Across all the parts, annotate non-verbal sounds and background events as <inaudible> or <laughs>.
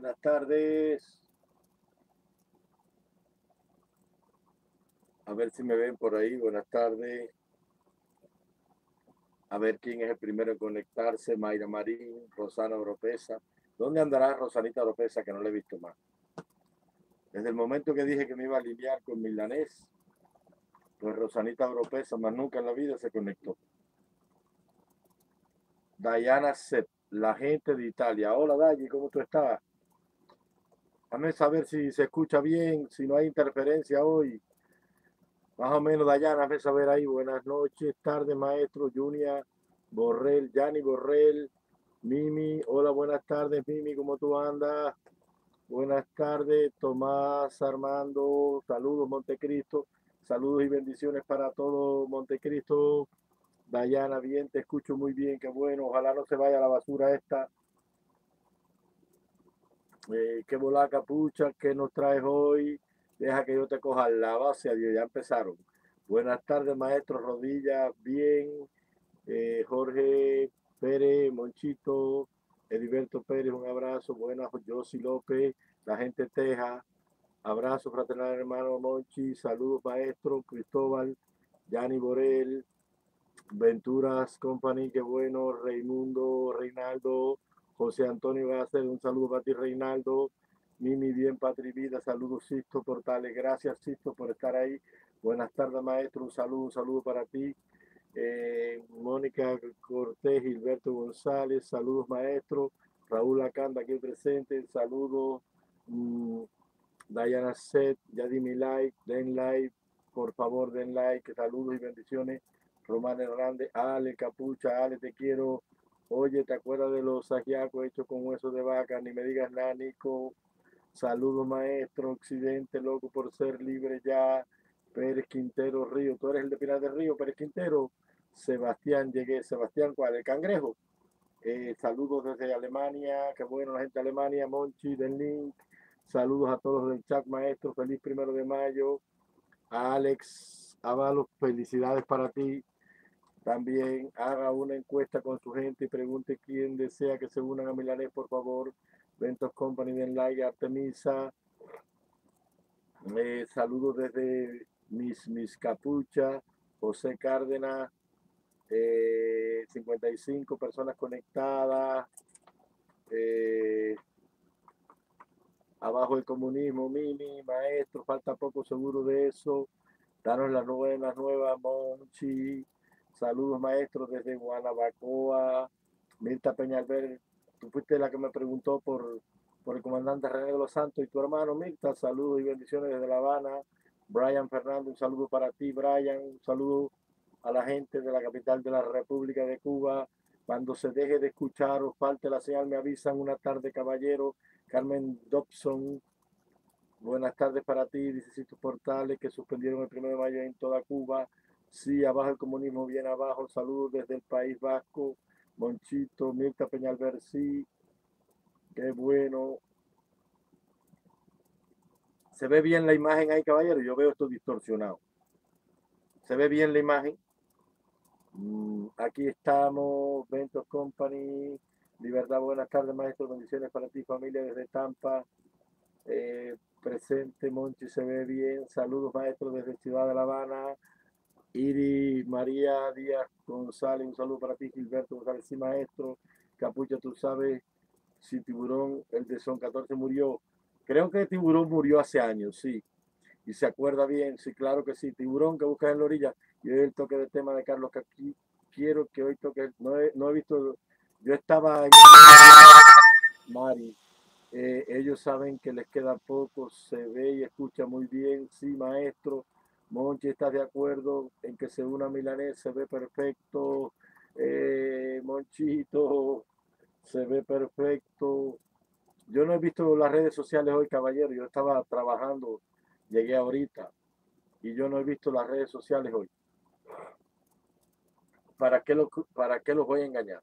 Buenas tardes. A ver si me ven por ahí. Buenas tardes. A ver quién es el primero en conectarse. Mayra Marín, Rosana Oropesa. ¿Dónde andará Rosanita Oropesa que no le he visto más? Desde el momento que dije que me iba a alinear con Milanés, pues Rosanita Oropesa más nunca en la vida se conectó. Diana Sepp, la gente de Italia. Hola Dayi, ¿cómo tú estás? Dame saber si se escucha bien, si no hay interferencia hoy. Más o menos, Dayana, a saber ahí. Buenas noches, tarde, maestro, Junia, Borrell, Yanni Borrell, Mimi. Hola, buenas tardes, Mimi, ¿cómo tú andas? Buenas tardes, Tomás, Armando. Saludos, Montecristo. Saludos y bendiciones para todo Montecristo. Dayana, bien, te escucho muy bien, qué bueno. Ojalá no se vaya la basura esta. Qué bola capucha, ¿qué nos traes hoy? Deja que yo te coja la base, adiós, ya empezaron. Buenas tardes, maestro Rodilla, bien. Eh, Jorge Pérez, Monchito, Ediberto Pérez, un abrazo. Buenas, Josi López, la gente Teja. Abrazo fraternal, hermano Monchi. Saludos, maestro Cristóbal, Yanni Borel, Venturas Company, qué bueno. Raimundo, Reinaldo, José Antonio hacer un saludo para ti, Reinaldo. Mimi, bien, Patri Vida, saludos, Sisto Portales. Gracias, Sisto, por estar ahí. Buenas tardes, maestro. Un saludo, un saludo para ti. Eh, Mónica Cortés, Gilberto González, saludos, maestro. Raúl Acanda, aquí presente, saludos. Mm, Diana Set, ya di mi like, den like, por favor, den like, saludos y bendiciones. Román Hernández, Ale Capucha, Ale, te quiero. Oye, ¿te acuerdas de los sagiacos hechos con hueso de vaca? Ni me digas nada, Nico. Saludos, maestro, Occidente, loco por ser libre ya. Pérez Quintero Río, tú eres el de Pinar del Río, Pérez Quintero. Sebastián, llegué. Sebastián, ¿cuál? El cangrejo. Eh, saludos desde Alemania, qué bueno la gente de Alemania, Monchi, del link. Saludos a todos del chat, maestro. Feliz primero de mayo. Alex Avalos, felicidades para ti. También haga una encuesta con su gente y pregunte quién desea que se unan a Milanés, por favor. Ventos Company de like, Artemisa. Eh, saludos desde mis, mis capucha, José Cárdenas, 55 eh, personas conectadas. Eh, abajo el comunismo, Mimi, maestro, falta poco seguro de eso. Danos las nuevas, nuevas, Monchi. Saludos, maestros, desde Guanabacoa. Mirta Peñalver, tú fuiste la que me preguntó por, por el comandante René de los Santos y tu hermano Mirta. Saludos y bendiciones desde La Habana. Brian Fernando, un saludo para ti, Brian. Un saludo a la gente de la capital de la República de Cuba. Cuando se deje de escuchar o falte la señal, me avisan. Una tarde, caballero. Carmen Dobson, buenas tardes para ti. Dice Portales que suspendieron el 1 de mayo en toda Cuba. Sí, abajo el comunismo, bien abajo. Saludos desde el País Vasco. Monchito, Mirta Peñalver, sí. Qué bueno. ¿Se ve bien la imagen ahí, caballero? Yo veo esto distorsionado. ¿Se ve bien la imagen? Mm, aquí estamos, Ventos Company. Libertad, buenas tardes, maestro. Bendiciones para ti, familia, desde Tampa. Eh, presente, Monchi, se ve bien. Saludos, maestro, desde Ciudad de La Habana. Iris María Díaz González, un saludo para ti, Gilberto González, sí, maestro. Capucha, tú sabes si Tiburón, el de Son 14, murió. Creo que Tiburón murió hace años, sí. Y se acuerda bien, sí, claro que sí. Tiburón que buscas en la orilla. Y hoy el toque de tema de Carlos, que quiero que hoy toque. No he, no he visto. Yo estaba en. Mari. Eh, ellos saben que les queda poco, se ve y escucha muy bien. Sí, maestro. Monchi está de acuerdo en que se una Milanés, se ve perfecto. Eh, Monchito, se ve perfecto. Yo no he visto las redes sociales hoy, caballero. Yo estaba trabajando, llegué ahorita y yo no he visto las redes sociales hoy. ¿Para qué, lo, ¿Para qué los voy a engañar?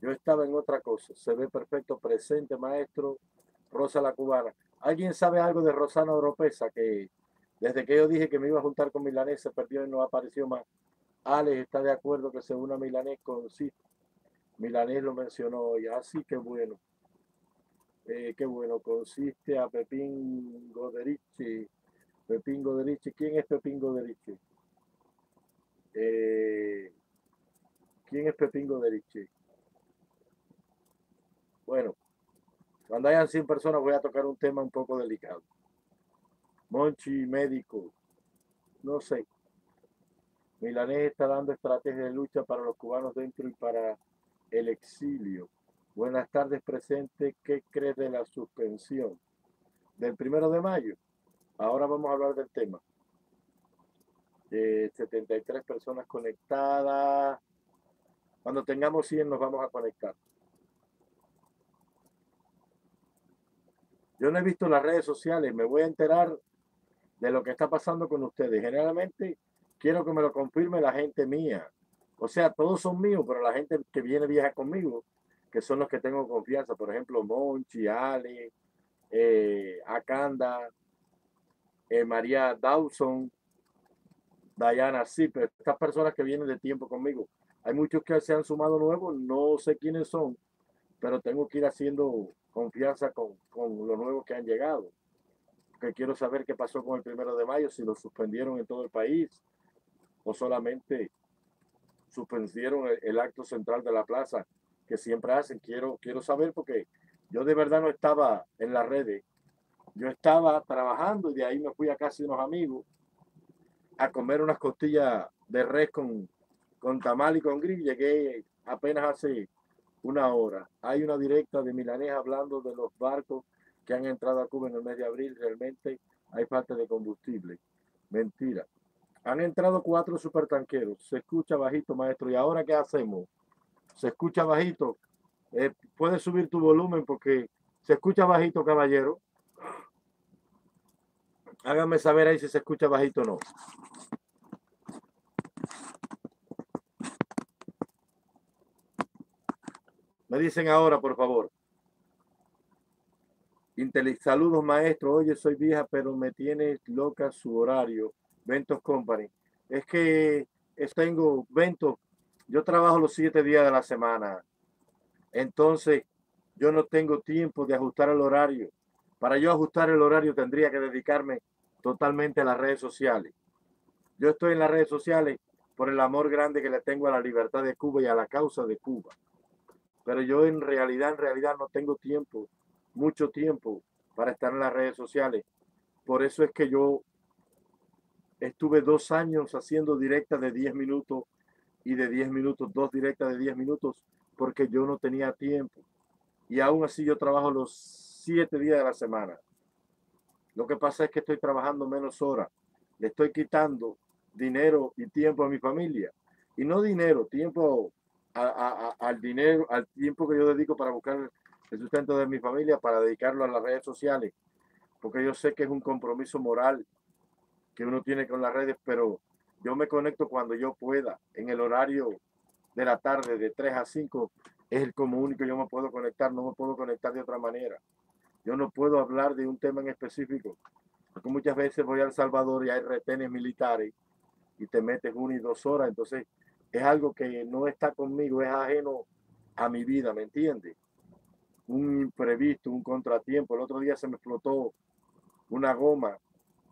Yo estaba en otra cosa. Se ve perfecto, presente, maestro. Rosa la cubana. ¿Alguien sabe algo de Rosana Oropesa que desde que yo dije que me iba a juntar con Milanés, se perdió y no apareció más. Alex está de acuerdo que se una Milanés con sí. Milanés lo mencionó hoy, así que bueno. Eh, qué bueno, consiste a Pepín Goderichi. Pepín Goderichi, ¿quién es Pepín Goderichi? Eh, ¿Quién es Pepín Goderichi? Bueno, cuando hayan 100 personas voy a tocar un tema un poco delicado. Monchi, médico, no sé. Milanés está dando estrategia de lucha para los cubanos dentro y para el exilio. Buenas tardes, presente. ¿Qué crees de la suspensión del primero de mayo? Ahora vamos a hablar del tema. 73 personas conectadas. Cuando tengamos 100 nos vamos a conectar. Yo no he visto las redes sociales, me voy a enterar de lo que está pasando con ustedes. Generalmente quiero que me lo confirme la gente mía. O sea, todos son míos, pero la gente que viene viaja conmigo, que son los que tengo confianza. Por ejemplo, Monchi, Ali, eh, Akanda, eh, María Dawson, Diana pero estas personas que vienen de tiempo conmigo. Hay muchos que se han sumado nuevos, no sé quiénes son, pero tengo que ir haciendo confianza con, con los nuevos que han llegado. Que quiero saber qué pasó con el primero de mayo, si lo suspendieron en todo el país o solamente suspendieron el, acto central de la plaza que siempre hacen. Quiero, quiero saber porque yo de verdad no estaba en las redes. Yo estaba trabajando y de ahí me fui a casa de unos amigos a comer unas costillas de res con, con tamal y con grill. Llegué apenas hace una hora. Hay una directa de Milanés hablando de los barcos que han entrado a Cuba en el mes de abril. Realmente hay falta de combustible. Mentira. Han entrado cuatro supertanqueros. Se escucha bajito, maestro. ¿Y ahora qué hacemos? Se escucha bajito. Eh, puedes subir tu volumen porque se escucha bajito, caballero. Háganme saber ahí si se escucha bajito o no. Me dicen ahora, por favor. Saludos, maestro. Oye, soy vieja, pero me tiene loca su horario. Ventos Company. Es que tengo Ventos. Yo trabajo los siete días de la semana. Entonces, yo no tengo tiempo de ajustar el horario. Para yo ajustar el horario tendría que dedicarme totalmente a las redes sociales. Yo estoy en las redes sociales por el amor grande que le tengo a la libertad de Cuba y a la causa de Cuba pero yo en realidad, en realidad no tengo tiempo, mucho tiempo para estar en las redes sociales. Por eso es que yo estuve dos años haciendo directas de 10 minutos y de 10 minutos, dos directas de 10 minutos, porque yo no tenía tiempo. Y aún así yo trabajo los siete días de la semana. Lo que pasa es que estoy trabajando menos horas. Le estoy quitando dinero y tiempo a mi familia. Y no dinero, tiempo al dinero, al tiempo que yo dedico para buscar el sustento de mi familia, para dedicarlo a las redes sociales, porque yo sé que es un compromiso moral que uno tiene con las redes, pero yo me conecto cuando yo pueda, en el horario de la tarde, de 3 a 5, es el como único yo me puedo conectar, no me puedo conectar de otra manera. Yo no puedo hablar de un tema en específico, porque muchas veces voy a El Salvador y hay retenes militares y te metes una y dos horas, entonces es algo que no está conmigo, es ajeno a mi vida, ¿me entiendes? Un imprevisto, un contratiempo. El otro día se me explotó una goma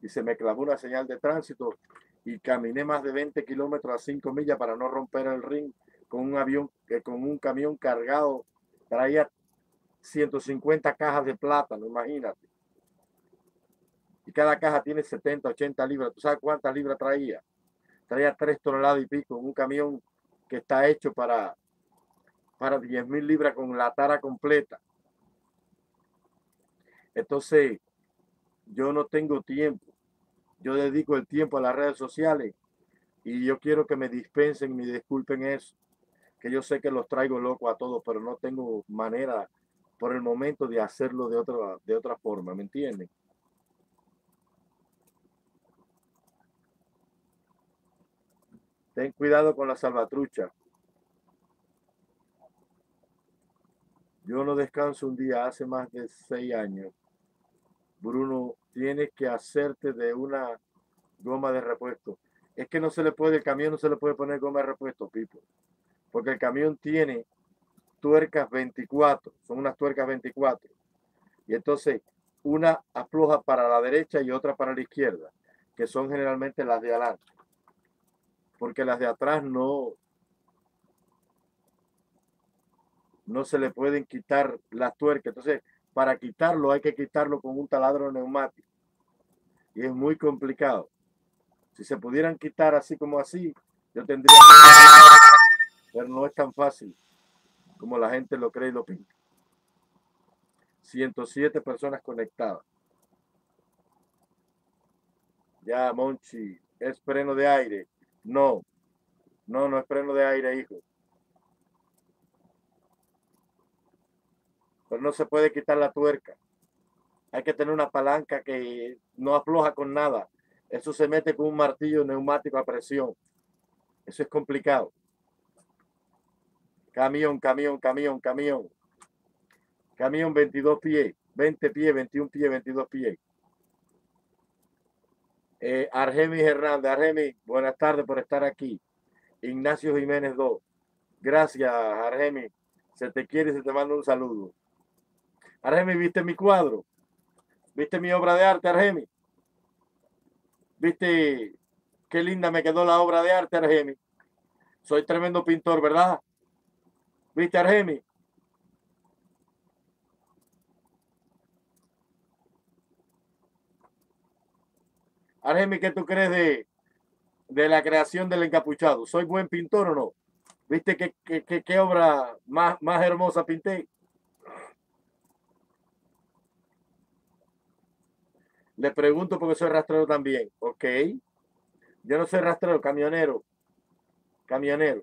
y se me clavó una señal de tránsito y caminé más de 20 kilómetros a 5 millas para no romper el ring con un avión, que con un camión cargado, traía 150 cajas de plátano, imagínate. Y cada caja tiene 70, 80 libras. ¿Tú sabes cuántas libras traía? traía tres toneladas y pico, un camión que está hecho para, para 10 mil libras con la tara completa. Entonces, yo no tengo tiempo. Yo dedico el tiempo a las redes sociales y yo quiero que me dispensen, me disculpen eso, que yo sé que los traigo loco a todos, pero no tengo manera por el momento de hacerlo de otra, de otra forma, ¿me entienden? Ten cuidado con la salvatrucha. Yo no descanso un día hace más de seis años. Bruno, tienes que hacerte de una goma de repuesto. Es que no se le puede, el camión no se le puede poner goma de repuesto, Pipo. Porque el camión tiene tuercas 24, son unas tuercas 24. Y entonces una afloja para la derecha y otra para la izquierda, que son generalmente las de adelante. Porque las de atrás no, no se le pueden quitar las tuercas. Entonces, para quitarlo hay que quitarlo con un taladro neumático. Y es muy complicado. Si se pudieran quitar así como así, yo tendría... Pero no es tan fácil como la gente lo cree y lo pinta. 107 personas conectadas. Ya, Monchi, es freno de aire. No, no, no es freno de aire, hijo. Pero no se puede quitar la tuerca. Hay que tener una palanca que no afloja con nada. Eso se mete con un martillo neumático a presión. Eso es complicado. Camión, camión, camión, camión. Camión 22 pies, 20 pies, 21 pies, 22 pies. Eh, Argemis Hernández. Argemis, buenas tardes por estar aquí. Ignacio Jiménez 2. Gracias, Argemis. Se te quiere y se te manda un saludo. Argemi, ¿viste mi cuadro? ¿Viste mi obra de arte, Argemi? ¿Viste qué linda me quedó la obra de arte, Argemi? Soy tremendo pintor, ¿verdad? ¿Viste, Argemi? Argemi, ¿qué tú crees de, de la creación del encapuchado? ¿Soy buen pintor o no? ¿Viste qué, qué, qué obra más, más hermosa pinté? Le pregunto porque soy rastrero también. Ok. Yo no soy rastrero, camionero. Camionero.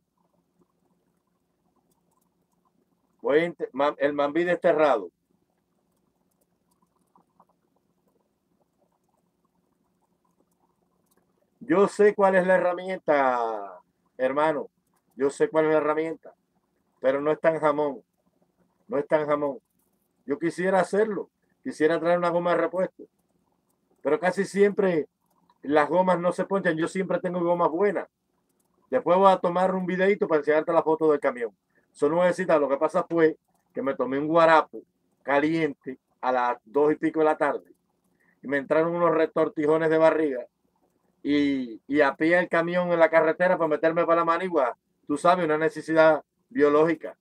Voy el mambí desterrado. Yo sé cuál es la herramienta, hermano. Yo sé cuál es la herramienta. Pero no es tan jamón. No es tan jamón. Yo quisiera hacerlo. Quisiera traer una goma de repuesto pero casi siempre las gomas no se ponchan. Yo siempre tengo gomas buenas. Después voy a tomar un videito para enseñarte la foto del camión. Eso no necesita. Lo que pasa fue que me tomé un guarapo caliente a las dos y pico de la tarde. Y me entraron unos retortijones de barriga. Y, y a pie el camión en la carretera para meterme para la manigua. Tú sabes, una necesidad biológica.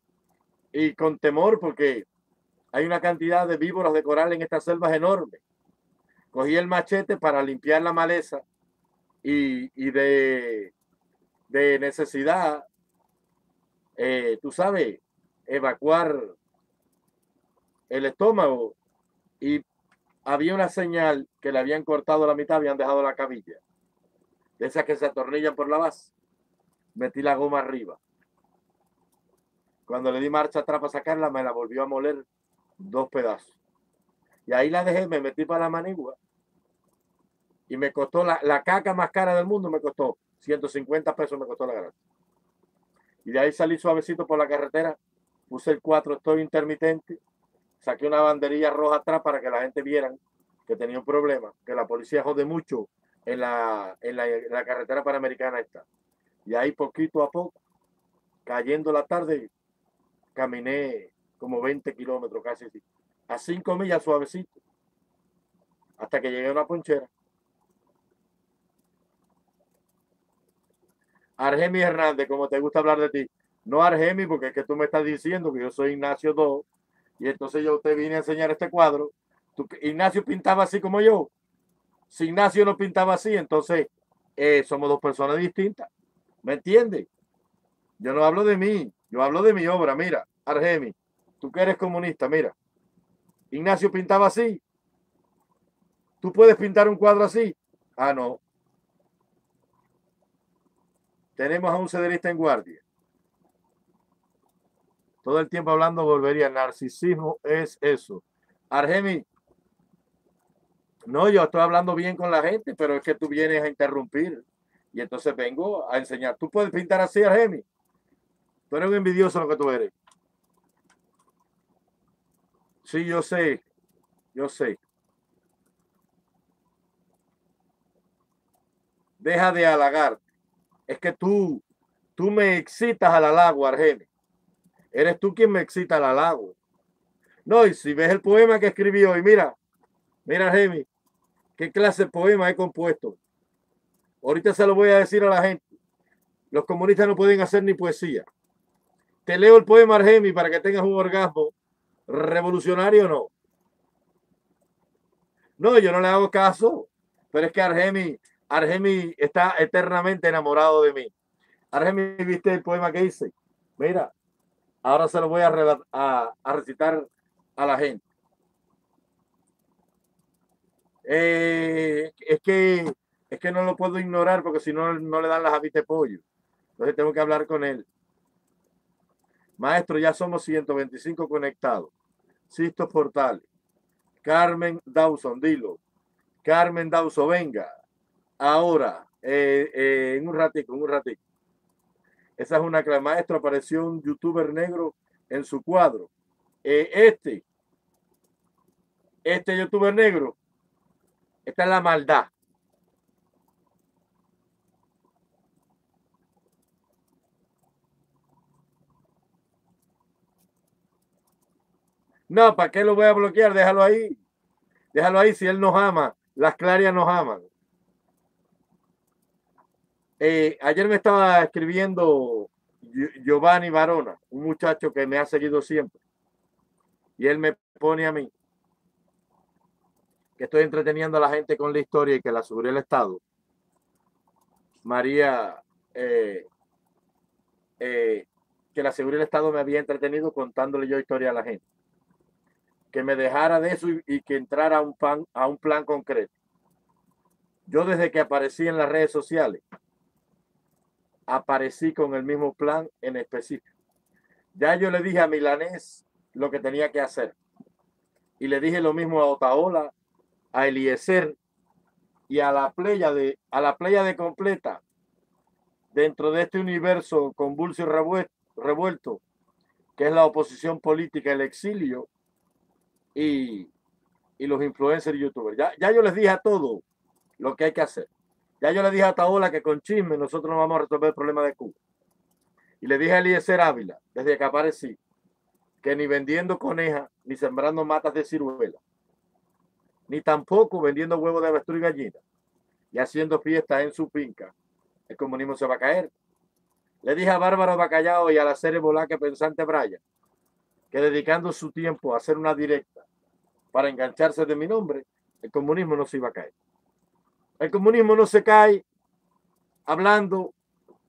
Y con temor porque hay una cantidad de víboras de coral en estas selvas enormes cogí el machete para limpiar la maleza y, de, necesidad, eh, tú sabes, evacuar el estómago y había una señal que le habían cortado la mitad, habían dejado la cabilla, de esas que se atornillan por la base. Metí la goma arriba. Cuando le di marcha atrás para sacarla, me la volvió a moler dos pedazos. Y ahí la dejé, me metí para la manigua y me costó la, la, caca más cara del mundo, me costó 150 pesos, me costó la gracia. Y de ahí salí suavecito por la carretera, puse el 4, estoy intermitente, saqué una banderilla roja atrás para que la gente vieran que tenía un problema, que la policía jode mucho en la, en la, en la carretera panamericana está. Y ahí poquito a poco, cayendo la tarde, caminé como 20 kilómetros casi, a 5 millas suavecito, hasta que llegué a una ponchera. Argemi Hernández, como te gusta hablar de ti. No Argemi, porque es que tú me estás diciendo que yo soy Ignacio II, y entonces yo te vine a enseñar este cuadro. Ignacio pintaba así como yo. Si Ignacio no pintaba así, entonces eh, somos dos personas distintas. ¿Me entiendes? Yo no hablo de mí, yo hablo de mi obra. Mira, Argemi, tú que eres comunista, mira. Ignacio pintaba así. ¿Tú puedes pintar un cuadro así? Ah, no. Tenemos a un cederista en guardia. Todo el tiempo hablando volvería. Narcisismo es eso. Argemi, no, yo estoy hablando bien con la gente, pero es que tú vienes a interrumpir. Y entonces vengo a enseñar. Tú puedes pintar así, Argemi. Tú eres un envidioso lo que tú eres. Sí, yo sé. Yo sé. Deja de halagar es que tú, tú me excitas al halago, Argeni. Eres tú quien me excita al halago. No, y si ves el poema que escribí hoy, mira, mira, Remy, qué clase de poema he compuesto. Ahorita se lo voy a decir a la gente. Los comunistas no pueden hacer ni poesía. Te leo el poema Argemi para que tengas un orgasmo revolucionario o no. No, yo no le hago caso, pero es que Argemi, Argemi está eternamente enamorado de mí. Argemi, ¿viste el poema que hice? Mira, ahora se lo voy a, a, recitar a la gente. Eh, es que es que no lo puedo ignorar porque si no, no le dan las habitas de pollo. Entonces tengo que hablar con él. Maestro, ya somos 125 conectados. Sisto Portales. Carmen Dawson, dilo. Carmen Dawson, venga. Ahora, eh, eh, en un ratito, en un ratito. Esa es una clase. Maestro, apareció un youtuber negro en su cuadro. Eh, este, este youtuber negro, esta es la maldad. No, ¿para qué lo voy a bloquear? Déjalo ahí. Déjalo ahí si él nos ama. Las clarias nos aman. Eh, ayer me estaba escribiendo Giovanni Barona, un muchacho que me ha seguido siempre. Y él me pone a mí que estoy entreteniendo a la gente con la historia y que la subió el Estado. María, eh, eh, que la seguridad del Estado me había entretenido contándole yo historia a la gente que me dejara de eso y, que entrara a un, plan, a un plan concreto. Yo desde que aparecí en las redes sociales, aparecí con el mismo plan en específico. Ya yo le dije a Milanés lo que tenía que hacer. Y le dije lo mismo a Otaola, a Eliezer y a la playa de, a la playa de completa dentro de este universo convulso y revuelto, revuelto que es la oposición política, el exilio, y, los influencers y youtubers. Ya, ya yo les dije a todo lo que hay que hacer. Ya yo le dije a Taola que con chisme nosotros no vamos a resolver el problema de Cuba. Y le dije a Eliezer Ávila, desde que aparecí, que ni vendiendo coneja, ni sembrando matas de ciruela, ni tampoco vendiendo huevos de avestruz y gallina, y haciendo fiestas en su finca, el comunismo se va a caer. Le dije a Bárbaro Bacallao y a la serie Bolaque Pensante Braya que dedicando su tiempo a hacer una directa para engancharse de mi nombre, el comunismo no se iba a caer. El comunismo no se cae hablando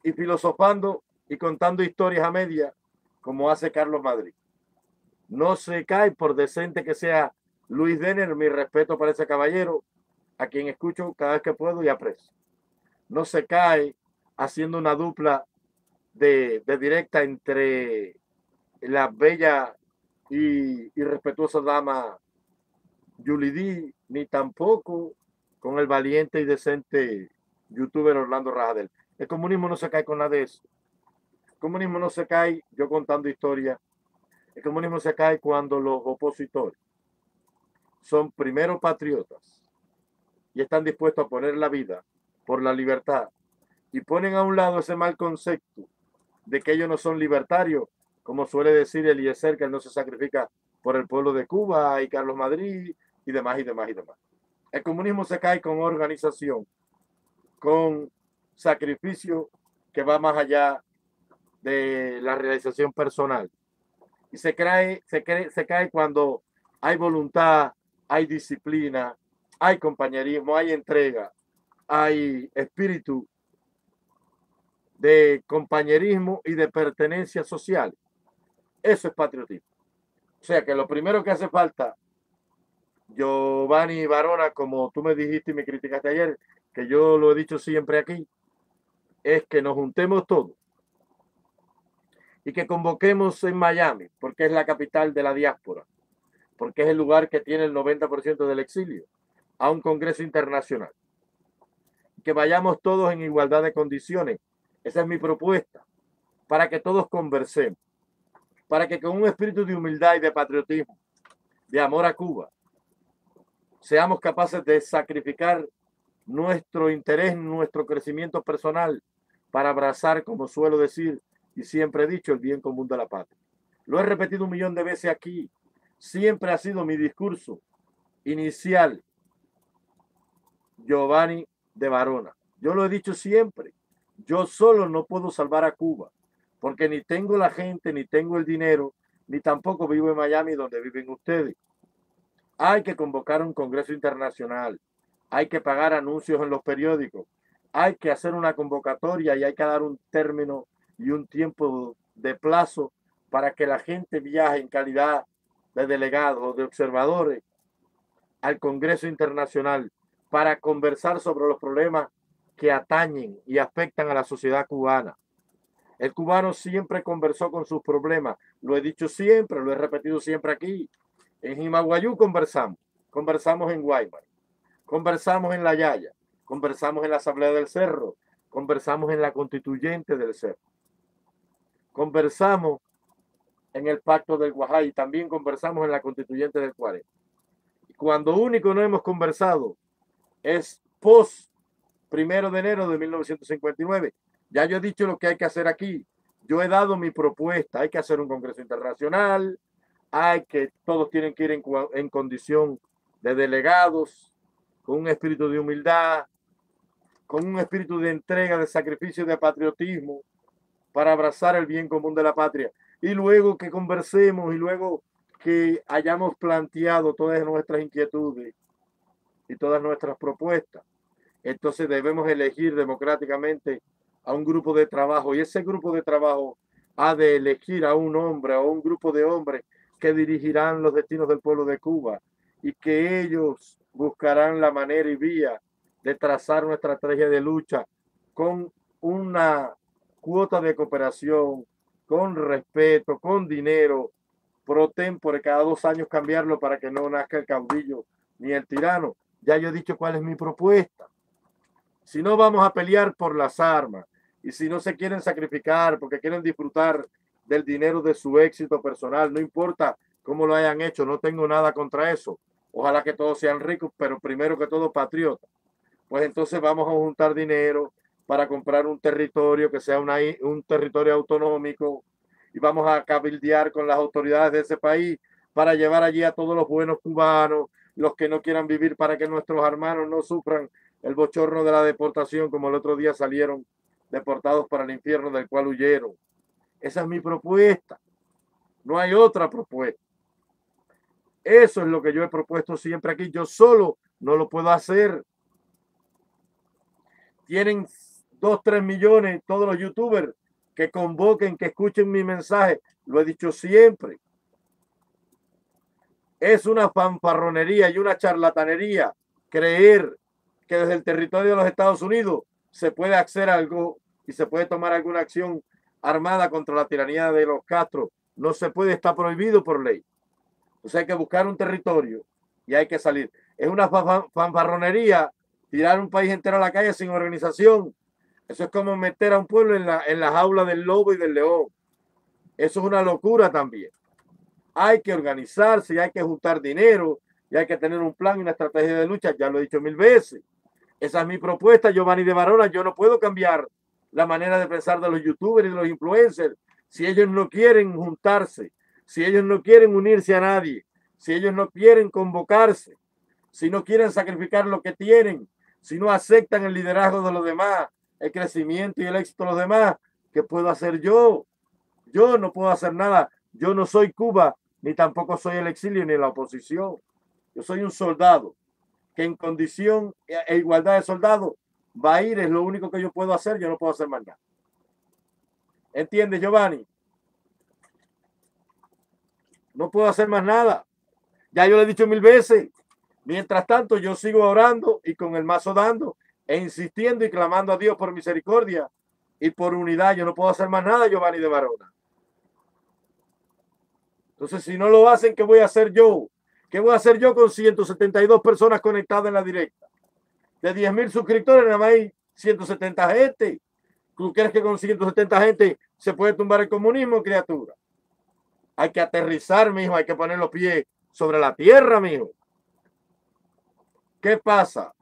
y filosofando y contando historias a media como hace Carlos Madrid. No se cae por decente que sea Luis Denner, mi respeto para ese caballero, a quien escucho cada vez que puedo y aprecio. No se cae haciendo una dupla de, de directa entre la bella y, respetuosa dama Yulidi, ni tampoco con el valiente y decente youtuber Orlando Rajadel. El comunismo no se cae con nada de eso. El comunismo no se cae yo contando historia. El comunismo se cae cuando los opositores son primero patriotas y están dispuestos a poner la vida por la libertad y ponen a un lado ese mal concepto de que ellos no son libertarios como suele decir Eliezer, que él no se sacrifica por el pueblo de Cuba y Carlos Madrid y demás y demás y demás. El comunismo se cae con organización, con sacrificio que va más allá de la realización personal. Y se, se, se cae cuando hay voluntad, hay disciplina, hay compañerismo, hay entrega, hay espíritu de compañerismo y de pertenencia social. Eso es patriotismo. O sea que lo primero que hace falta, Giovanni Barona, como tú me dijiste y me criticaste ayer, que yo lo he dicho siempre aquí, es que nos juntemos todos y que convoquemos en Miami, porque es la capital de la diáspora, porque es el lugar que tiene el 90% del exilio, a un Congreso Internacional. Que vayamos todos en igualdad de condiciones. Esa es mi propuesta, para que todos conversemos para que con un espíritu de humildad y de patriotismo, de amor a Cuba, seamos capaces de sacrificar nuestro interés, nuestro crecimiento personal para abrazar, como suelo decir y siempre he dicho, el bien común de la patria. Lo he repetido un millón de veces aquí. siempre ha sido mi discurso inicial. Giovanni de Varona. Yo lo he dicho siempre. Yo solo no puedo salvar a Cuba porque ni tengo la gente, ni tengo el dinero, ni tampoco vivo en Miami donde viven ustedes. Hay que convocar un Congreso Internacional, hay que pagar anuncios en los periódicos, hay que hacer una convocatoria y hay que dar un término y un tiempo de plazo para que la gente viaje en calidad de delegados o de observadores al Congreso Internacional para conversar sobre los problemas que atañen y afectan a la sociedad cubana. El cubano siempre conversó con sus problemas. Lo he dicho siempre, lo he repetido siempre aquí. En Jimaguayú conversamos, conversamos en Guaymar, conversamos en La Yaya, conversamos en la Asamblea del Cerro, conversamos en la Constituyente del Cerro, conversamos en el Pacto del Guajay, también conversamos en la Constituyente del 40. Cuando único no hemos conversado es post primero de enero de 1959, ya yo he dicho lo que hay que hacer aquí. Yo he dado mi propuesta. Hay que hacer un congreso internacional. Hay que, todos tienen que ir en, en condición de delegados, con un espíritu de humildad, con un espíritu de entrega, de sacrificio, de patriotismo, para abrazar el bien común de la patria. Y luego que conversemos y luego que hayamos planteado todas nuestras inquietudes y todas nuestras propuestas, entonces debemos elegir democráticamente a un grupo de trabajo y ese grupo de trabajo ha de elegir a un hombre o un grupo de hombres que dirigirán los destinos del pueblo de Cuba y que ellos buscarán la manera y vía de trazar una estrategia de lucha con una cuota de cooperación, con respeto, con dinero, pro tempore, cada dos años cambiarlo para que no nazca el caudillo ni el tirano. Ya yo he dicho cuál es mi propuesta. Si no vamos a pelear por las armas, y si no se quieren sacrificar porque quieren disfrutar del dinero de su éxito personal, no importa cómo lo hayan hecho, no tengo nada contra eso. Ojalá que todos sean ricos, pero primero que todo patriotas. Pues entonces vamos a juntar dinero para comprar un territorio que sea una, un territorio autonómico y vamos a cabildear con las autoridades de ese país para llevar allí a todos los buenos cubanos, los que no quieran vivir para que nuestros hermanos no sufran el bochorno de la deportación como el otro día salieron deportados para el infierno del cual huyeron. Esa es mi propuesta. No hay otra propuesta. Eso es lo que yo he propuesto siempre aquí. Yo solo no lo puedo hacer. Tienen dos, tres millones todos los youtubers que convoquen, que escuchen mi mensaje. Lo he dicho siempre. Es una fanfarronería y una charlatanería creer que desde el territorio de los Estados Unidos se puede hacer algo y se puede tomar alguna acción armada contra la tiranía de los Castro. No se puede, está prohibido por ley. Entonces hay que buscar un territorio y hay que salir. Es una fanfarronería tirar un país entero a la calle sin organización. Eso es como meter a un pueblo en la, en la jaula del lobo y del león. Eso es una locura también. Hay que organizarse hay que juntar dinero y hay que tener un plan y una estrategia de lucha. Ya lo he dicho mil veces. Esa es mi propuesta, Giovanni de Barona. Yo no puedo cambiar la manera de pensar de los youtubers y de los influencers. Si ellos no quieren juntarse, si ellos no quieren unirse a nadie, si ellos no quieren convocarse, si no quieren sacrificar lo que tienen, si no aceptan el liderazgo de los demás, el crecimiento y el éxito de los demás, ¿qué puedo hacer yo? Yo no puedo hacer nada. Yo no soy Cuba, ni tampoco soy el exilio ni la oposición. Yo soy un soldado que en condición e igualdad de soldado va a ir, es lo único que yo puedo hacer, yo no puedo hacer más nada. ¿Entiendes, Giovanni? No puedo hacer más nada. Ya yo le he dicho mil veces. Mientras tanto, yo sigo orando y con el mazo dando e insistiendo y clamando a Dios por misericordia y por unidad. Yo no puedo hacer más nada, Giovanni de Barona. Entonces, si no lo hacen, ¿qué voy a hacer yo? ¿Qué voy a hacer yo con 172 personas conectadas en la directa? De 10 mil suscriptores, nada más hay 170 gente. ¿Tú crees que con 170 gente se puede tumbar el comunismo, criatura? Hay que aterrizar, mijo, hay que poner los pies sobre la tierra, mijo. ¿Qué pasa?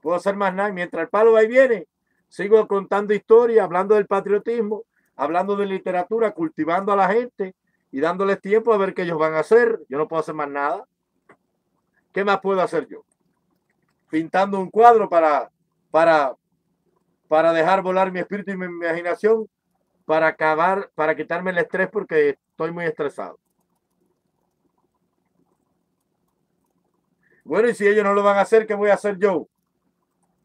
Puedo hacer más nada. Mientras el palo va y viene, sigo contando historias, hablando del patriotismo, hablando de literatura, cultivando a la gente y dándoles tiempo a ver qué ellos van a hacer. Yo no puedo hacer más nada. ¿Qué más puedo hacer yo? Pintando un cuadro para, para, para dejar volar mi espíritu y mi imaginación, para acabar, para quitarme el estrés porque estoy muy estresado. Bueno, y si ellos no lo van a hacer, ¿qué voy a hacer yo?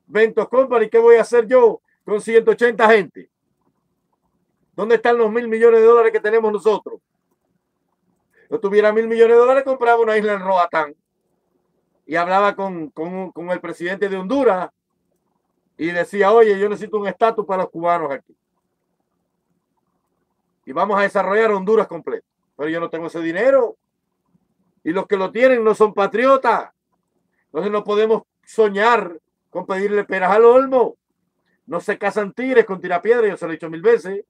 Ventos Company, ¿qué voy a hacer yo con 180 gente? ¿Dónde están los mil millones de dólares que tenemos nosotros? Yo tuviera mil millones de dólares, compraba una isla en Roatán y hablaba con, con el presidente de Honduras y decía, oye, yo necesito un estatus para los cubanos aquí. Y vamos a desarrollar Honduras completo. Pero yo no tengo ese dinero. Y los que lo tienen no son patriotas. Entonces no podemos soñar con pedirle peras al olmo. No se casan tigres con tirapiedra, yo se lo he dicho mil veces.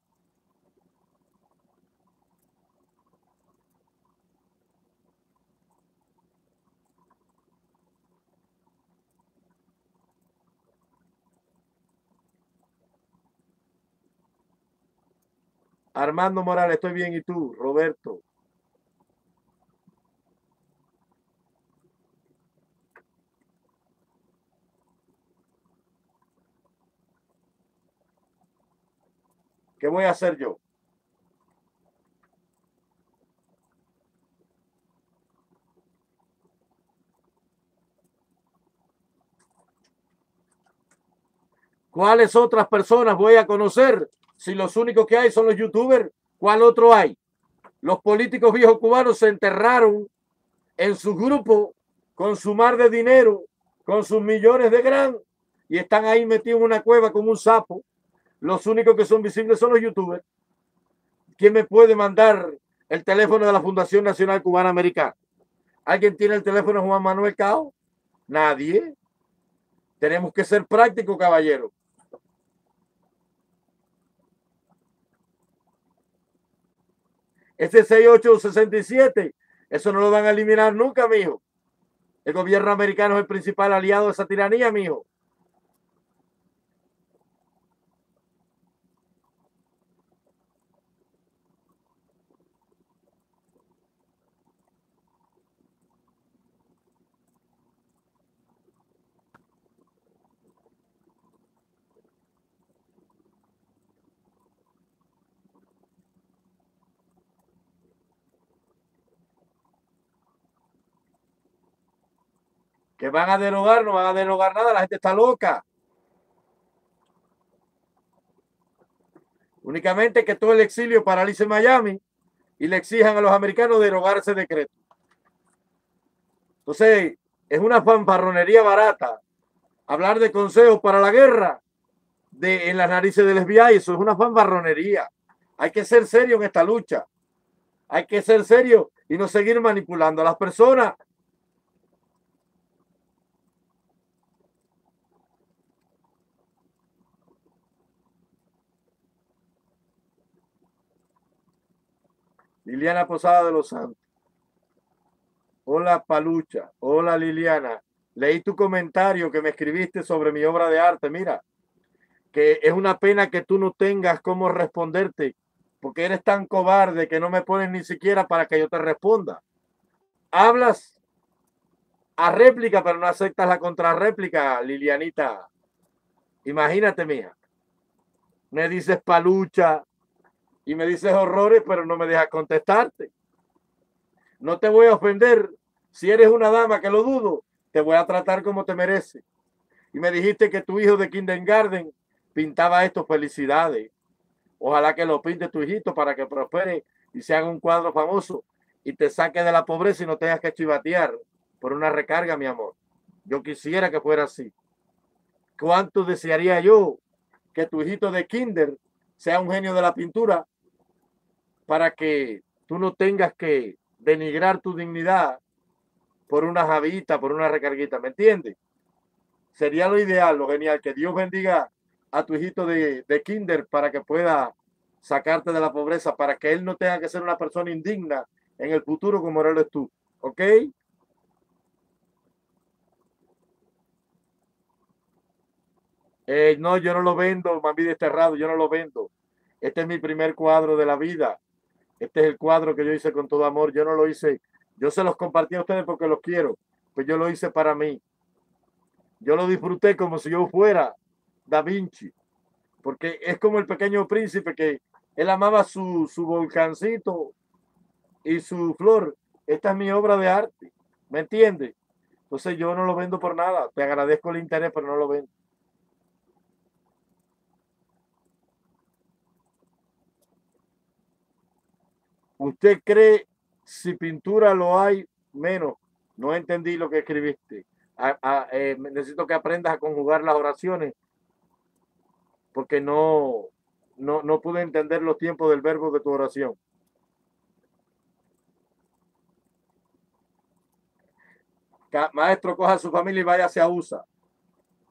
Armando Morales, estoy bien. ¿Y tú, Roberto? ¿Qué voy a hacer yo? ¿Cuáles otras personas voy a conocer si los únicos que hay son los youtubers, ¿cuál otro hay? Los políticos viejos cubanos se enterraron en su grupo con su mar de dinero, con sus millones de gran y están ahí metidos en una cueva como un sapo. Los únicos que son visibles son los youtubers. ¿Quién me puede mandar el teléfono de la Fundación Nacional Cubana Americana? ¿Alguien tiene el teléfono de Juan Manuel Cao? Nadie. Tenemos que ser prácticos, caballero. Ese 6867, eso no lo van a eliminar nunca, mijo. El gobierno americano es el principal aliado de esa tiranía, mijo. Que van a derogar, no van a derogar nada, la gente está loca. Únicamente que todo el exilio paralice Miami y le exijan a los americanos derogar ese decreto. Entonces, es una fanfarronería barata hablar de consejos para la guerra en las narices del FBI. Eso es una fanfarronería. Hay que ser serio en esta lucha. Hay que ser serio y no seguir manipulando a las personas Liliana Posada de los Santos. Hola Palucha. Hola Liliana. Leí tu comentario que me escribiste sobre mi obra de arte. Mira, que es una pena que tú no tengas cómo responderte, porque eres tan cobarde que no me pones ni siquiera para que yo te responda. Hablas a réplica, pero no aceptas la contrarréplica, Lilianita. Imagínate, mija. Me dices palucha, y me dices horrores, pero no me dejas contestarte. No te voy a ofender. Si eres una dama que lo dudo, te voy a tratar como te merece. Y me dijiste que tu hijo de kindergarten pintaba esto. Felicidades. Ojalá que lo pinte tu hijito para que prospere y se haga un cuadro famoso y te saque de la pobreza y no tengas que chivatear por una recarga, mi amor. Yo quisiera que fuera así. ¿Cuánto desearía yo que tu hijito de kinder sea un genio de la pintura para que tú no tengas que denigrar tu dignidad por una javita, por una recarguita, ¿me entiendes? Sería lo ideal, lo genial, que Dios bendiga a tu hijito de, de kinder para que pueda sacarte de la pobreza, para que él no tenga que ser una persona indigna en el futuro como eres tú, ¿ok? Eh, no, yo no lo vendo, Mami Desterrado, yo no lo vendo. Este es mi primer cuadro de la vida. Este es el cuadro que yo hice con todo amor. Yo no lo hice, yo se los compartí a ustedes porque los quiero, pues yo lo hice para mí. Yo lo disfruté como si yo fuera Da Vinci, porque es como el pequeño príncipe que él amaba su, su volcancito y su flor. Esta es mi obra de arte, ¿me entiendes? Entonces yo no lo vendo por nada. Te agradezco el interés, pero no lo vendo. ¿Usted cree si pintura lo hay menos? No entendí lo que escribiste. Eh, necesito que aprendas a conjugar las oraciones porque no, no, no pude entender los tiempos del verbo de tu oración. Maestro, coja a su familia y vaya hacia USA.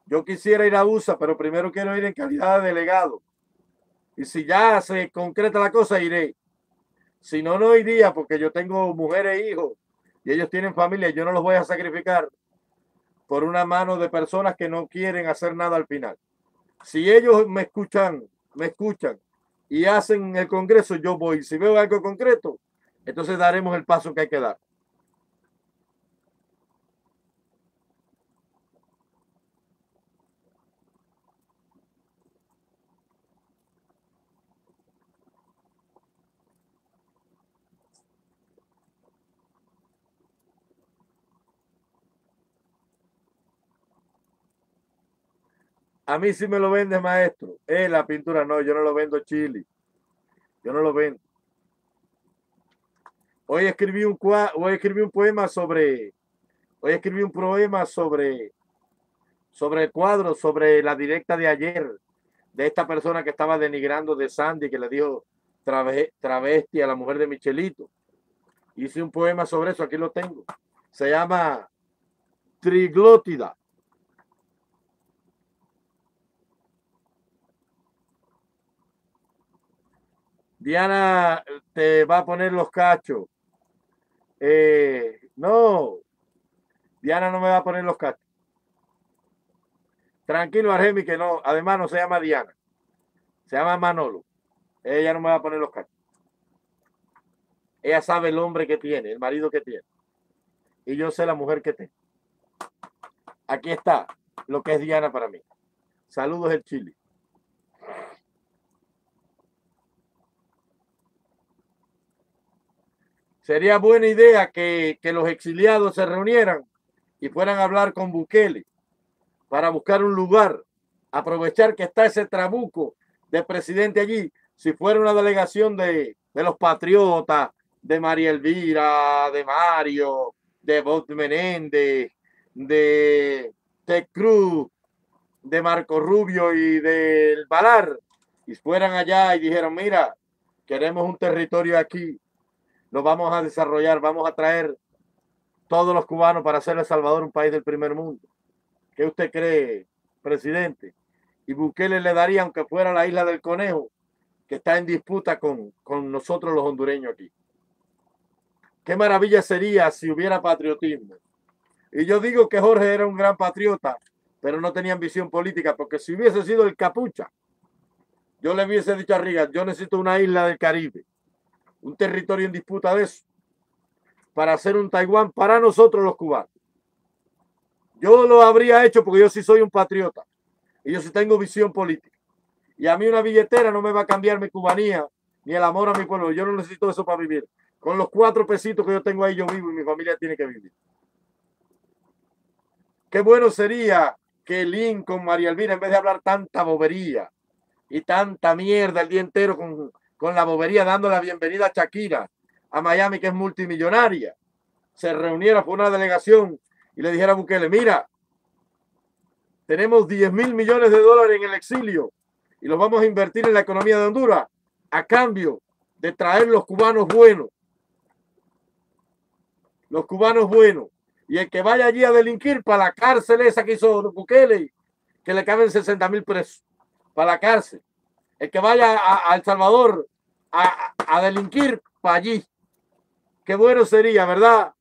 Yo quisiera ir a USA, pero primero quiero ir en calidad de delegado. Y si ya se concreta la cosa, iré. Si no, no iría porque yo tengo mujeres e hijos y ellos tienen familia. Yo no los voy a sacrificar por una mano de personas que no quieren hacer nada al final. Si ellos me escuchan, me escuchan y hacen el Congreso, yo voy. Si veo algo concreto, entonces daremos el paso que hay que dar. A mí sí me lo vende, maestro. Eh, la pintura no, yo no lo vendo Chile. Yo no lo vendo. Hoy escribí un hoy escribí un poema sobre hoy escribí un poema sobre sobre el cuadro, sobre la directa de ayer de esta persona que estaba denigrando de Sandy que le dijo travesti a la mujer de Michelito. Hice un poema sobre eso, aquí lo tengo. Se llama Triglótida. Diana te va a poner los cachos. Eh, no, Diana no me va a poner los cachos. Tranquilo, Argemi, que no. Además, no se llama Diana. Se llama Manolo. Ella no me va a poner los cachos. Ella sabe el hombre que tiene, el marido que tiene. Y yo sé la mujer que tiene. Aquí está lo que es Diana para mí. Saludos el Chile. Sería buena idea que, los exiliados se reunieran y fueran a hablar con Bukele para buscar un lugar, aprovechar que está ese trabuco de presidente allí, si fuera una delegación de, los patriotas, de María Elvira, de Mario, de Bot Menéndez, de Ted Cruz, de Marco Rubio y del Balar, y fueran allá y dijeron, mira, queremos un territorio aquí lo vamos a desarrollar, vamos a traer todos los cubanos para hacer El Salvador un país del primer mundo. ¿Qué usted cree, presidente? Y Bukele le daría, aunque fuera la isla del conejo, que está en disputa con, con nosotros los hondureños aquí. Qué maravilla sería si hubiera patriotismo. Y yo digo que Jorge era un gran patriota, pero no tenía ambición política, porque si hubiese sido el capucha, yo le hubiese dicho a Riga, yo necesito una isla del Caribe un territorio en disputa de eso, para hacer un Taiwán para nosotros los cubanos. Yo lo habría hecho porque yo sí soy un patriota y yo sí tengo visión política. Y a mí una billetera no me va a cambiar mi cubanía ni el amor a mi pueblo. Yo no necesito eso para vivir. Con los cuatro pesitos que yo tengo ahí yo vivo y mi familia tiene que vivir. Qué bueno sería que Lincoln, María Elvira, en vez de hablar tanta bobería y tanta mierda el día entero con con la bobería dando la bienvenida a Shakira a Miami, que es multimillonaria, se reuniera con una delegación y le dijera a Bukele, mira, tenemos 10 mil millones de dólares en el exilio y los vamos a invertir en la economía de Honduras a cambio de traer los cubanos buenos. Los cubanos buenos. Y el que vaya allí a delinquir para la cárcel esa que hizo Bukele, que le caben 60 mil presos, para la cárcel el que vaya a, El Salvador a, delinquir para allí. Qué bueno sería, ¿verdad?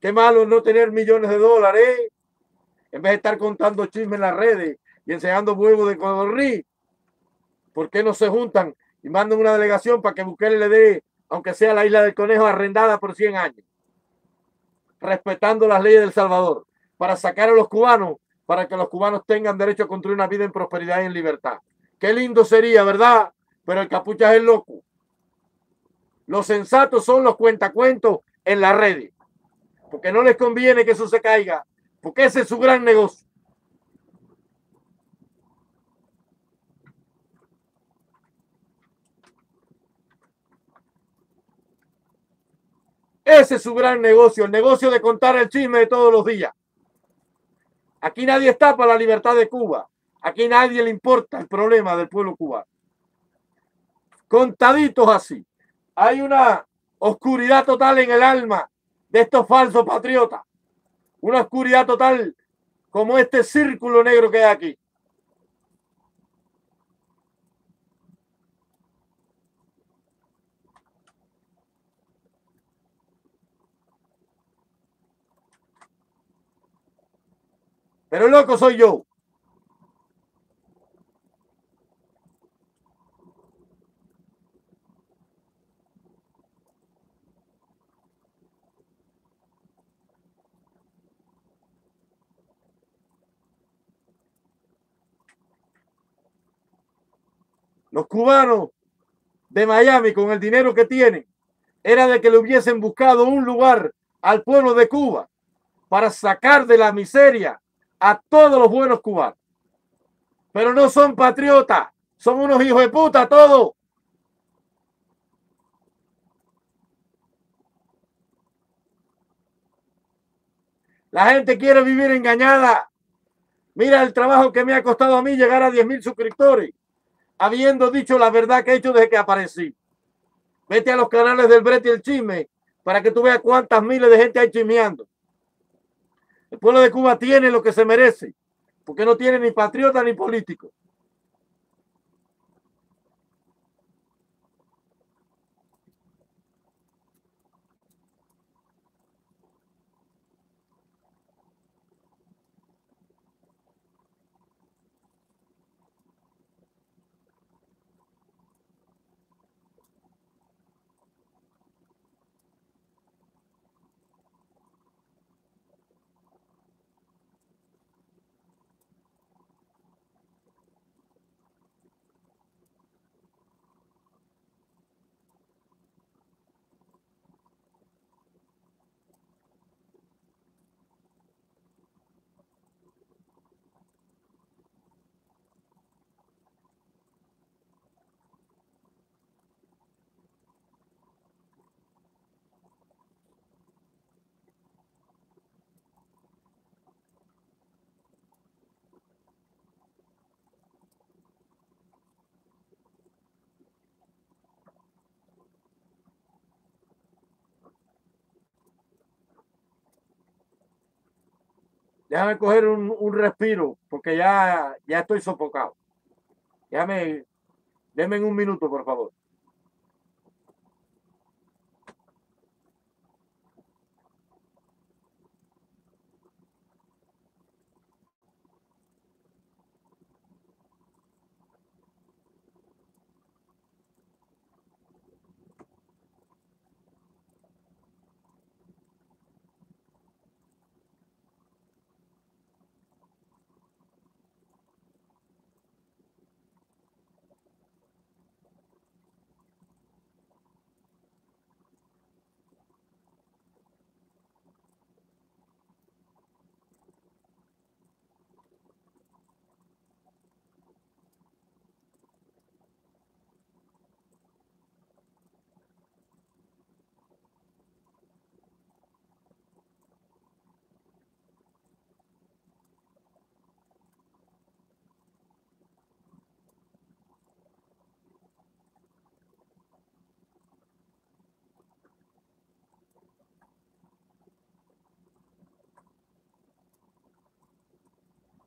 Qué malo no tener millones de dólares, en vez de estar contando chismes en las redes y enseñando huevos de codorrí. ¿Por qué no se juntan y mandan una delegación para que Bukele le dé, aunque sea la isla del conejo, arrendada por 100 años? Respetando las leyes del Salvador, para sacar a los cubanos, para que los cubanos tengan derecho a construir una vida en prosperidad y en libertad. Qué lindo sería, ¿verdad? Pero el capucha es el loco. Los sensatos son los cuentacuentos en la red. Porque no les conviene que eso se caiga. Porque ese es su gran negocio. Ese es su gran negocio, el negocio de contar el chisme de todos los días. Aquí nadie está para la libertad de Cuba. Aquí nadie le importa el problema del pueblo cubano. Contaditos así. Hay una oscuridad total en el alma de estos falsos patriotas. Una oscuridad total como este círculo negro que hay aquí. Pero loco soy yo. Los cubanos de Miami con el dinero que tienen era de que le hubiesen buscado un lugar al pueblo de Cuba para sacar de la miseria a todos los buenos cubanos. Pero no son patriotas, son unos hijos de puta todos. La gente quiere vivir engañada. Mira el trabajo que me ha costado a mí llegar a 10 mil suscriptores, habiendo dicho la verdad que he hecho desde que aparecí. Vete a los canales del Brett y el Chisme para que tú veas cuántas miles de gente hay chismeando. El pueblo de Cuba tiene lo que se merece, porque no tiene ni patriota ni político. Déjame coger un, un, respiro porque ya, ya estoy sofocado. Déjame, denme un minuto, por favor.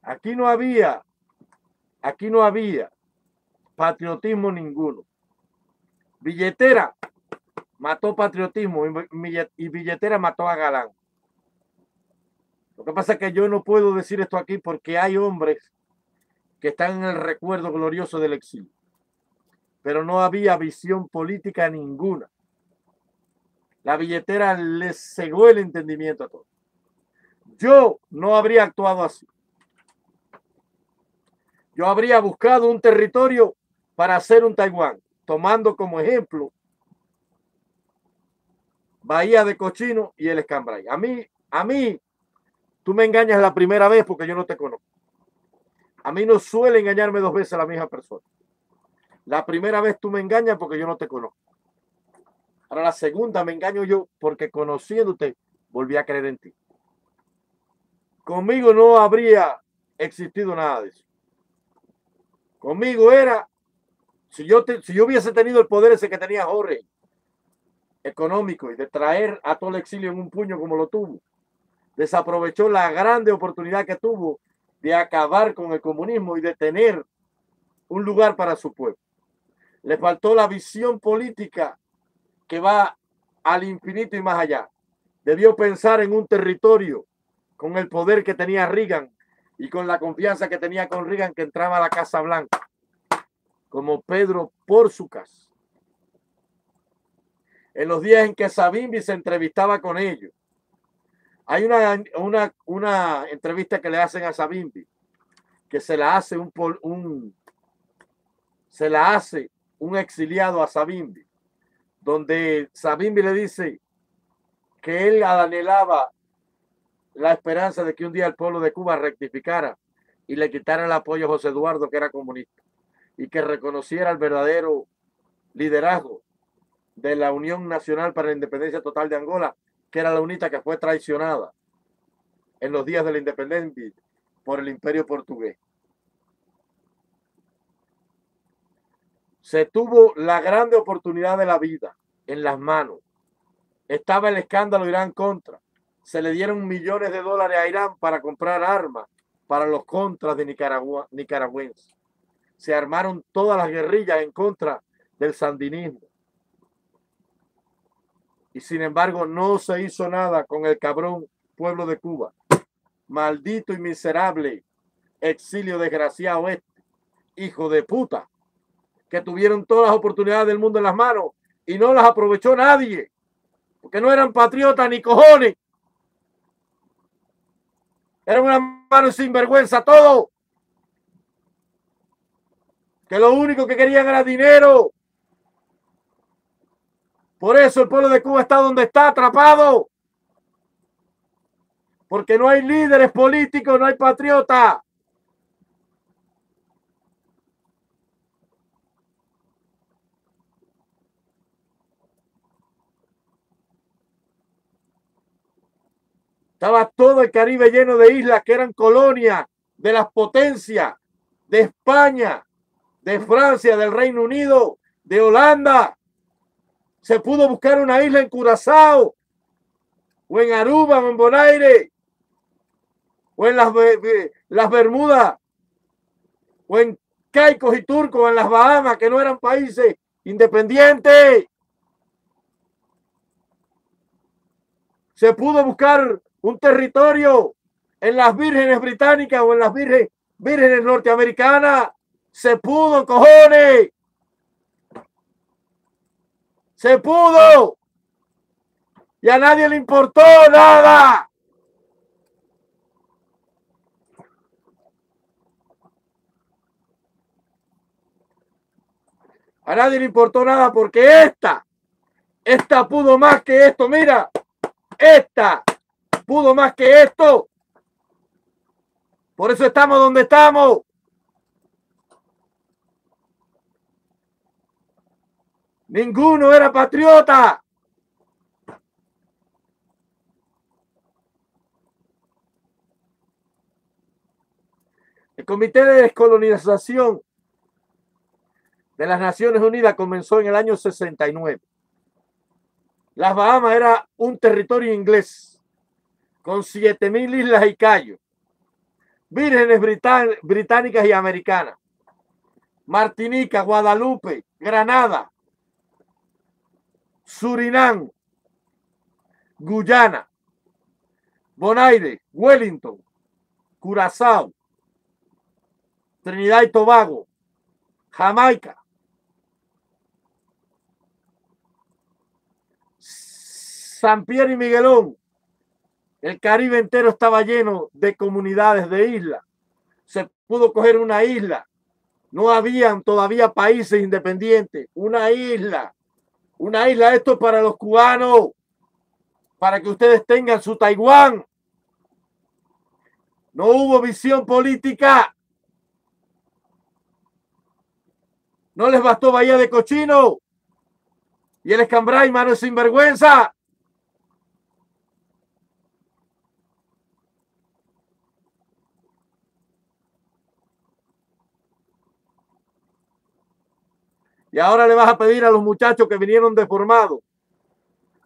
Aquí no había, aquí no había patriotismo ninguno. Billetera mató patriotismo y billetera mató a Galán. Lo que pasa es que yo no puedo decir esto aquí porque hay hombres que están en el recuerdo glorioso del exilio. Pero no había visión política ninguna. La billetera les cegó el entendimiento a todos. Yo no habría actuado así. Yo habría buscado un territorio para hacer un Taiwán, tomando como ejemplo Bahía de Cochino y el Escambray. A mí, a mí, tú me engañas la primera vez porque yo no te conozco. A mí no suele engañarme dos veces la misma persona. La primera vez tú me engañas porque yo no te conozco. Ahora la segunda me engaño yo porque conociéndote volví a creer en ti. Conmigo no habría existido nada de eso. Conmigo era, si yo, si yo hubiese tenido el poder ese que tenía Jorge, económico y de traer a todo el exilio en un puño como lo tuvo, desaprovechó la grande oportunidad que tuvo de acabar con el comunismo y de tener un lugar para su pueblo. Le faltó la visión política que va al infinito y más allá. Debió pensar en un territorio con el poder que tenía Reagan y con la confianza que tenía con Reagan que entraba a la Casa Blanca, como Pedro por su casa. En los días en que Sabimbi se entrevistaba con ellos, hay una, una, una entrevista que le hacen a Sabimbi, que se la hace un, un se la hace un exiliado a Sabimbi, donde Sabimbi le dice que él anhelaba la esperanza de que un día el pueblo de Cuba rectificara y le quitara el apoyo a José Eduardo, que era comunista, y que reconociera el verdadero liderazgo de la Unión Nacional para la Independencia Total de Angola, que era la UNITA que fue traicionada en los días de la independencia por el imperio portugués. Se tuvo la grande oportunidad de la vida en las manos. Estaba el escándalo Irán contra. Se le dieron millones de dólares a Irán para comprar armas para los contras de Nicaragua, nicaragüenses. Se armaron todas las guerrillas en contra del sandinismo. Y sin embargo no se hizo nada con el cabrón pueblo de Cuba. Maldito y miserable exilio desgraciado este, hijo de puta, que tuvieron todas las oportunidades del mundo en las manos y no las aprovechó nadie, porque no eran patriotas ni cojones. Eran una mano sinvergüenza todo. Que lo único que querían era dinero. Por eso el pueblo de Cuba está donde está, atrapado. Porque no hay líderes políticos, no hay patriotas. Estaba todo el Caribe lleno de islas que eran colonias de las potencias de España, de Francia, del Reino Unido, de Holanda. Se pudo buscar una isla en Curazao, o en Aruba, o en Bonaire, o en las, las Bermudas, o en Caicos y Turcos, en las Bahamas, que no eran países independientes. Se pudo buscar un territorio en las vírgenes británicas o en las vírgenes, norteamericanas. Se pudo, cojones. Se pudo. Y a nadie le importó nada. A nadie le importó nada porque esta, esta pudo más que esto. Mira, esta pudo más que esto. Por eso estamos donde estamos. Ninguno era patriota. El Comité de Descolonización de las Naciones Unidas comenzó en el año 69. Las Bahamas era un territorio inglés con siete mil islas y cayos, vírgenes británicas y americanas, Martinica, Guadalupe, Granada, Surinam, Guyana, Bonaire, Wellington, Curazao, Trinidad y Tobago, Jamaica, San Pierre y Miguelón, el Caribe entero estaba lleno de comunidades de islas. Se pudo coger una isla. No habían todavía países independientes. Una isla. Una isla. Esto es para los cubanos. Para que ustedes tengan su Taiwán. No hubo visión política. No les bastó Bahía de Cochino. Y el escambray, mano sinvergüenza. Y ahora le vas a pedir a los muchachos que vinieron deformados,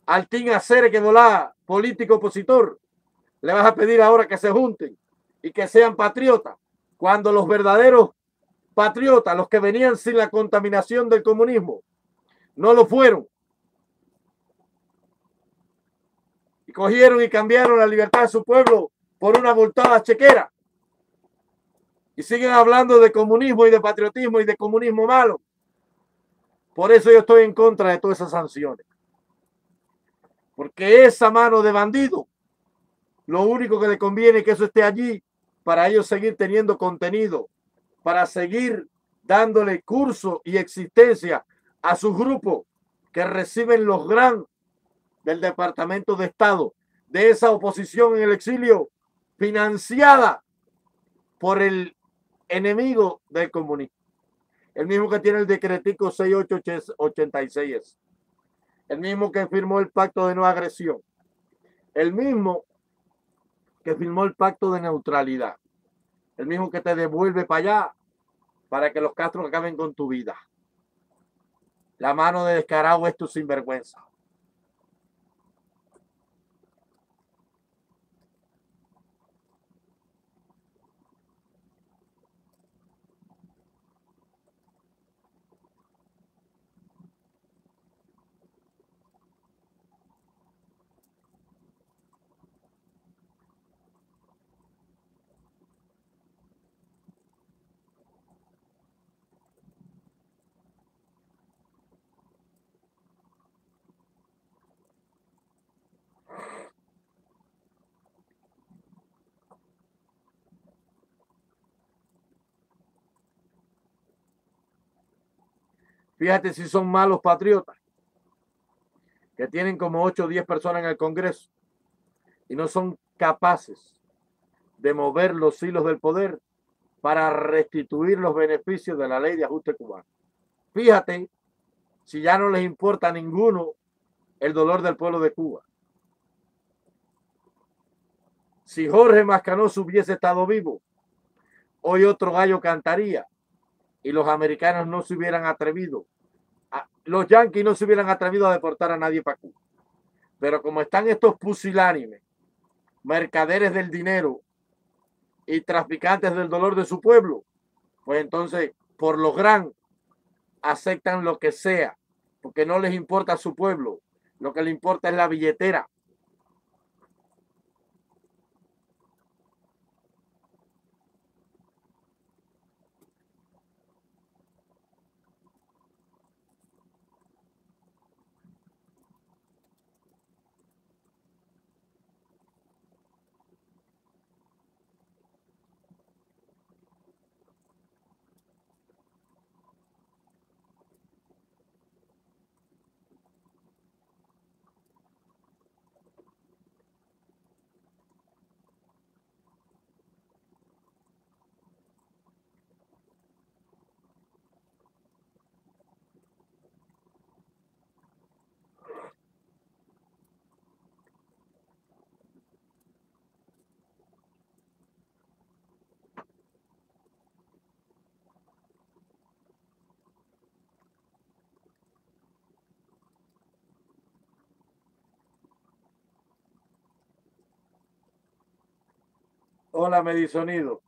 al Team Acere que no la político opositor, le vas a pedir ahora que se junten y que sean patriotas, cuando los verdaderos patriotas, los que venían sin la contaminación del comunismo, no lo fueron. Y cogieron y cambiaron la libertad de su pueblo por una voltada chequera. Y siguen hablando de comunismo y de patriotismo y de comunismo malo. Por eso yo estoy en contra de todas esas sanciones. Porque esa mano de bandido, lo único que le conviene es que eso esté allí para ellos seguir teniendo contenido, para seguir dándole curso y existencia a sus grupos que reciben los gran del Departamento de Estado, de esa oposición en el exilio financiada por el enemigo del comunismo. El mismo que tiene el decretico 6886. El mismo que firmó el pacto de no agresión. El mismo que firmó el pacto de neutralidad. El mismo que te devuelve para allá para que los castros acaben con tu vida. La mano de descarado es tu sinvergüenza. Fíjate si son malos patriotas, que tienen como 8 o 10 personas en el Congreso y no son capaces de mover los hilos del poder para restituir los beneficios de la ley de ajuste cubano. Fíjate si ya no les importa a ninguno el dolor del pueblo de Cuba. Si Jorge Mascanoso hubiese estado vivo, hoy otro gallo cantaría y los americanos no se hubieran atrevido, los yanquis no se hubieran atrevido a deportar a nadie para Cuba. Pero como están estos pusilánimes, mercaderes del dinero y traficantes del dolor de su pueblo, pues entonces, por lo gran, aceptan lo que sea, porque no les importa su pueblo, lo que les importa es la billetera. Hola, Medisonido.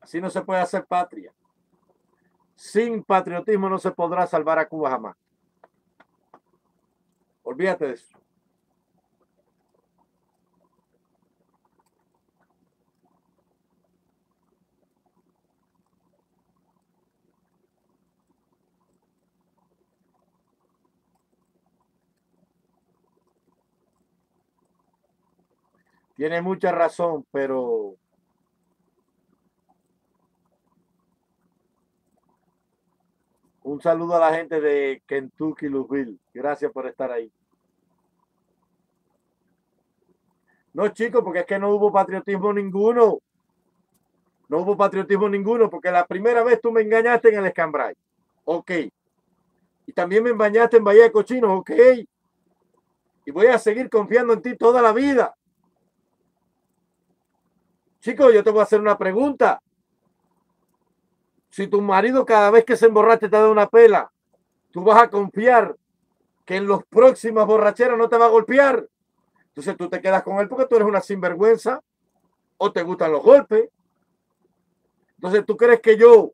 Así no se puede hacer patria. Sin patriotismo no se podrá salvar a Cuba jamás. Olvídate de eso. Tiene mucha razón, pero un saludo a la gente de Kentucky, Louisville. Gracias por estar ahí. No, chicos, porque es que no hubo patriotismo ninguno. No hubo patriotismo ninguno, porque la primera vez tú me engañaste en el escambray. Ok. Y también me engañaste en Bahía de Cochinos. Ok. Y voy a seguir confiando en ti toda la vida. Chicos, yo te voy a hacer una pregunta. Si tu marido cada vez que se emborracha te da una pela, tú vas a confiar que en los próximos borracheras no te va a golpear. Entonces tú te quedas con él porque tú eres una sinvergüenza o te gustan los golpes. Entonces tú crees que yo,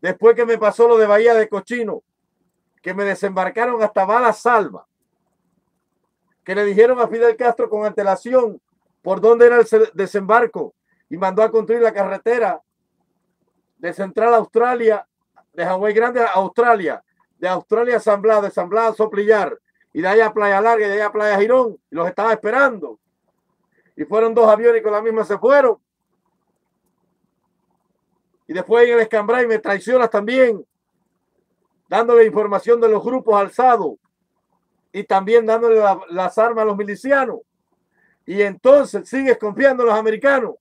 después que me pasó lo de Bahía de Cochino, que me desembarcaron hasta Bala Salva, que le dijeron a Fidel Castro con antelación por dónde era el desembarco y mandó a construir la carretera de Central Australia, de Hawái Grande a Australia, de Australia a San Blas, de San a Soplillar, y de allá a Playa Larga y de allá a Playa Girón, y los estaba esperando. Y fueron dos aviones con la misma se fueron. Y después en el Escambray me traicionas también, dándole información de los grupos alzados y también dándole las armas a los milicianos y entonces sigues confiando en los americanos.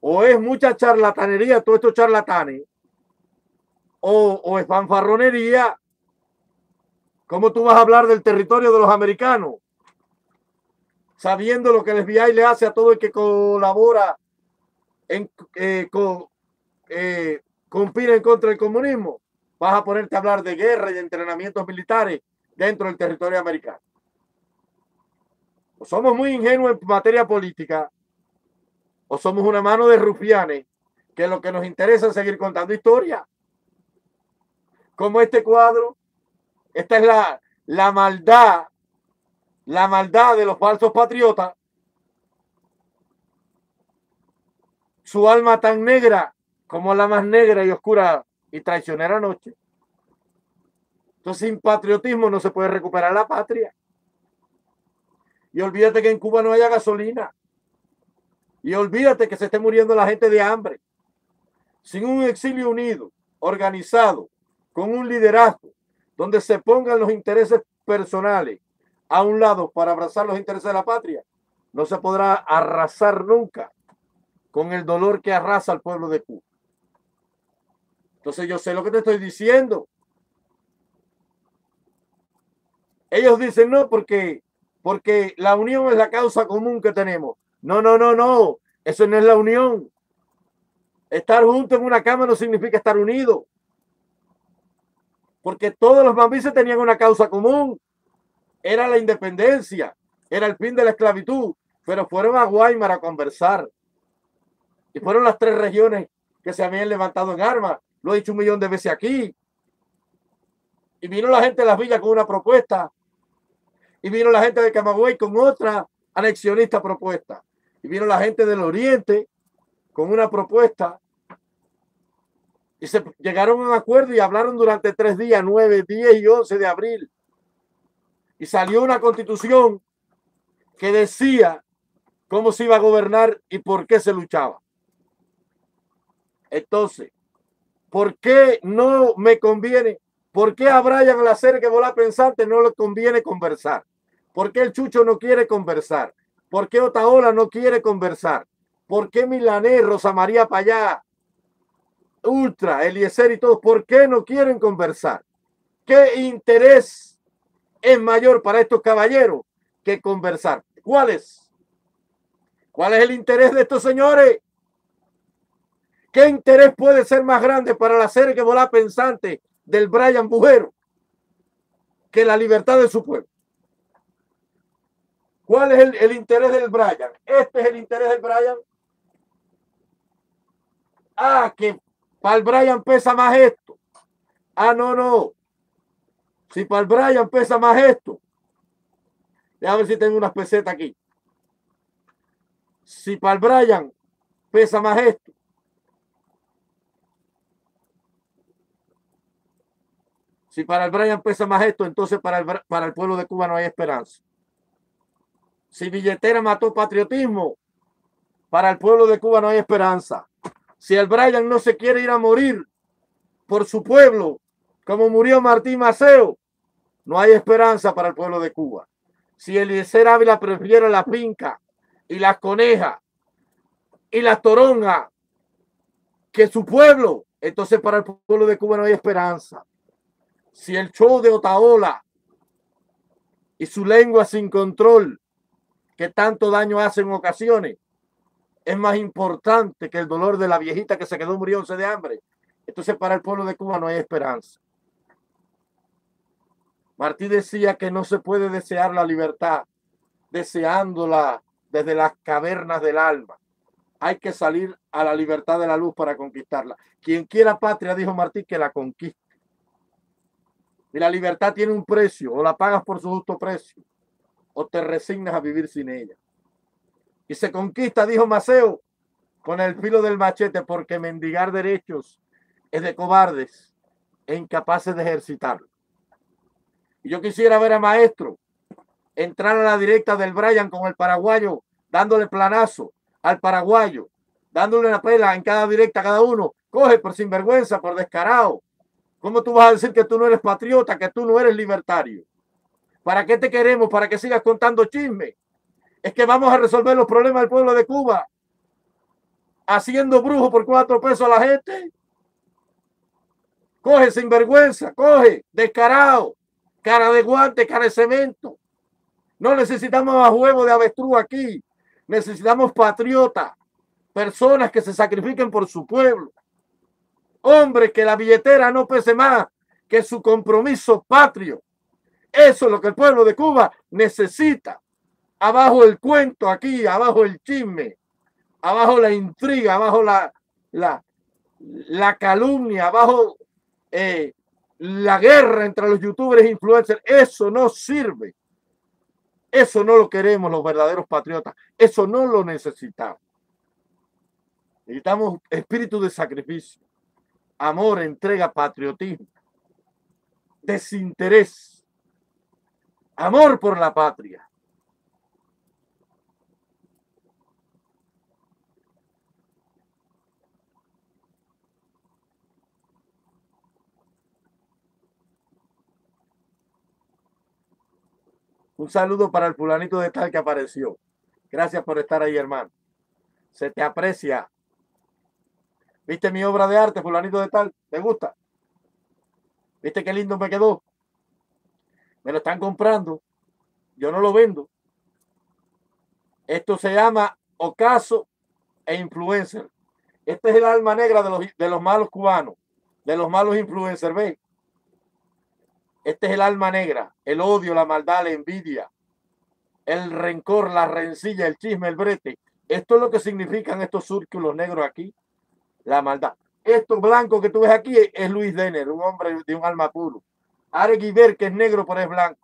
O es mucha charlatanería, todos estos charlatanes, o, es fanfarronería. ¿Cómo tú vas a hablar del territorio de los americanos? Sabiendo lo que el FBI le hace a todo el que colabora en eh, con, eh, en contra del comunismo. Vas a ponerte a hablar de guerra y de entrenamientos militares dentro del territorio americano somos muy ingenuos en materia política, o somos una mano de rufianes, que lo que nos interesa es seguir contando historia. Como este cuadro, esta es la, la maldad, la maldad de los falsos patriotas. Su alma tan negra como la más negra y oscura y traicionera noche. Entonces, sin patriotismo no se puede recuperar la patria. Y olvídate que en Cuba no haya gasolina. Y olvídate que se esté muriendo la gente de hambre. Sin un exilio unido, organizado, con un liderazgo, donde se pongan los intereses personales a un lado para abrazar los intereses de la patria, no se podrá arrasar nunca con el dolor que arrasa al pueblo de Cuba. Entonces yo sé lo que te estoy diciendo. Ellos dicen no porque porque la unión es la causa común que tenemos. No, no, no, no, eso no es la unión. Estar juntos en una cama no significa estar unidos. Porque todos los mambises tenían una causa común. Era la independencia, era el fin de la esclavitud, pero fueron a Guaymar a conversar. Y fueron las tres regiones que se habían levantado en armas. Lo he dicho un millón de veces aquí. Y vino la gente de las villas con una propuesta y vino la gente de Camagüey con otra anexionista propuesta. Y vino la gente del Oriente con una propuesta. Y se llegaron a un acuerdo y hablaron durante tres días, 9, 10 y 11 de abril. Y salió una constitución que decía cómo se iba a gobernar y por qué se luchaba. Entonces, ¿por qué no me conviene? ¿Por qué a Brian hacer que vola pensante no le conviene conversar? ¿Por qué el Chucho no quiere conversar? ¿Por qué Otaola no quiere conversar? ¿Por qué Milanés, Rosa María Payá, Ultra, Eliezer y todos, por qué no quieren conversar? ¿Qué interés es mayor para estos caballeros que conversar? ¿Cuál es? ¿Cuál es el interés de estos señores? ¿Qué interés puede ser más grande para la serie que volá pensante del Brian Bujero que la libertad de su pueblo? ¿Cuál es el, interés del Brian? Este es el interés del Brian. Ah, que para el Brian pesa más esto. Ah, no, no. Si para el Brian pesa más esto. Déjame ver si tengo unas pesetas aquí. Si para el Brian pesa más esto. Si para el Brian pesa más esto, entonces para el, para el pueblo de Cuba no hay esperanza. Si billetera mató patriotismo, para el pueblo de Cuba no hay esperanza. Si el Brian no se quiere ir a morir por su pueblo, como murió Martín Maceo, no hay esperanza para el pueblo de Cuba. Si Eliezer Ávila prefiere la pinca y las conejas y las toronjas que su pueblo, entonces para el pueblo de Cuba no hay esperanza si el show de Otaola y su lengua sin control, que tanto daño hace en ocasiones, es más importante que el dolor de la viejita que se quedó muriéndose de hambre. Entonces para el pueblo de Cuba no hay esperanza. Martí decía que no se puede desear la libertad deseándola desde las cavernas del alma. Hay que salir a la libertad de la luz para conquistarla. Quien quiera patria, dijo Martí, que la conquiste. Y la libertad tiene un precio, o la pagas por su justo precio, o te resignas a vivir sin ella. Y se conquista, dijo Maceo, con el filo del machete, porque mendigar derechos es de cobardes e incapaces de ejercitarlo. Yo quisiera ver a Maestro entrar a la directa del Brian con el paraguayo, dándole planazo al paraguayo, dándole una pela en cada directa a cada uno. Coge por sinvergüenza, por descarado, ¿Cómo tú vas a decir que tú no eres patriota, que tú no eres libertario? ¿Para qué te queremos? ¿Para que sigas contando chisme? Es que vamos a resolver los problemas del pueblo de Cuba haciendo brujo por cuatro pesos a la gente. Coge sin vergüenza, coge, descarado, cara de guante, cara de cemento. No necesitamos más huevo de avestruz aquí. Necesitamos patriotas, personas que se sacrifiquen por su pueblo. Hombre, que la billetera no pese más que su compromiso patrio. Eso es lo que el pueblo de Cuba necesita. Abajo el cuento aquí, abajo el chisme, abajo la intriga, abajo la, la, la calumnia, abajo eh, la guerra entre los youtubers e influencers. Eso no sirve. Eso no lo queremos los verdaderos patriotas. Eso no lo necesitamos. Necesitamos espíritu de sacrificio amor, entrega, patriotismo, desinterés, amor por la patria. Un saludo para el fulanito de tal que apareció. Gracias por estar ahí, hermano. Se te aprecia ¿Viste mi obra de arte, fulanito de tal? ¿Te gusta? ¿Viste qué lindo me quedó? Me lo están comprando. Yo no lo vendo. Esto se llama ocaso e influencer. Este es el alma negra de los, de los malos cubanos, de los malos influencers. ¿Ves? Este es el alma negra, el odio, la maldad, la envidia, el rencor, la rencilla, el chisme, el brete. Esto es lo que significan estos círculos negros aquí la maldad. Esto blanco que tú ves aquí es Luis Denner, un hombre de un alma puro. Are Guiver, que es negro pero es blanco.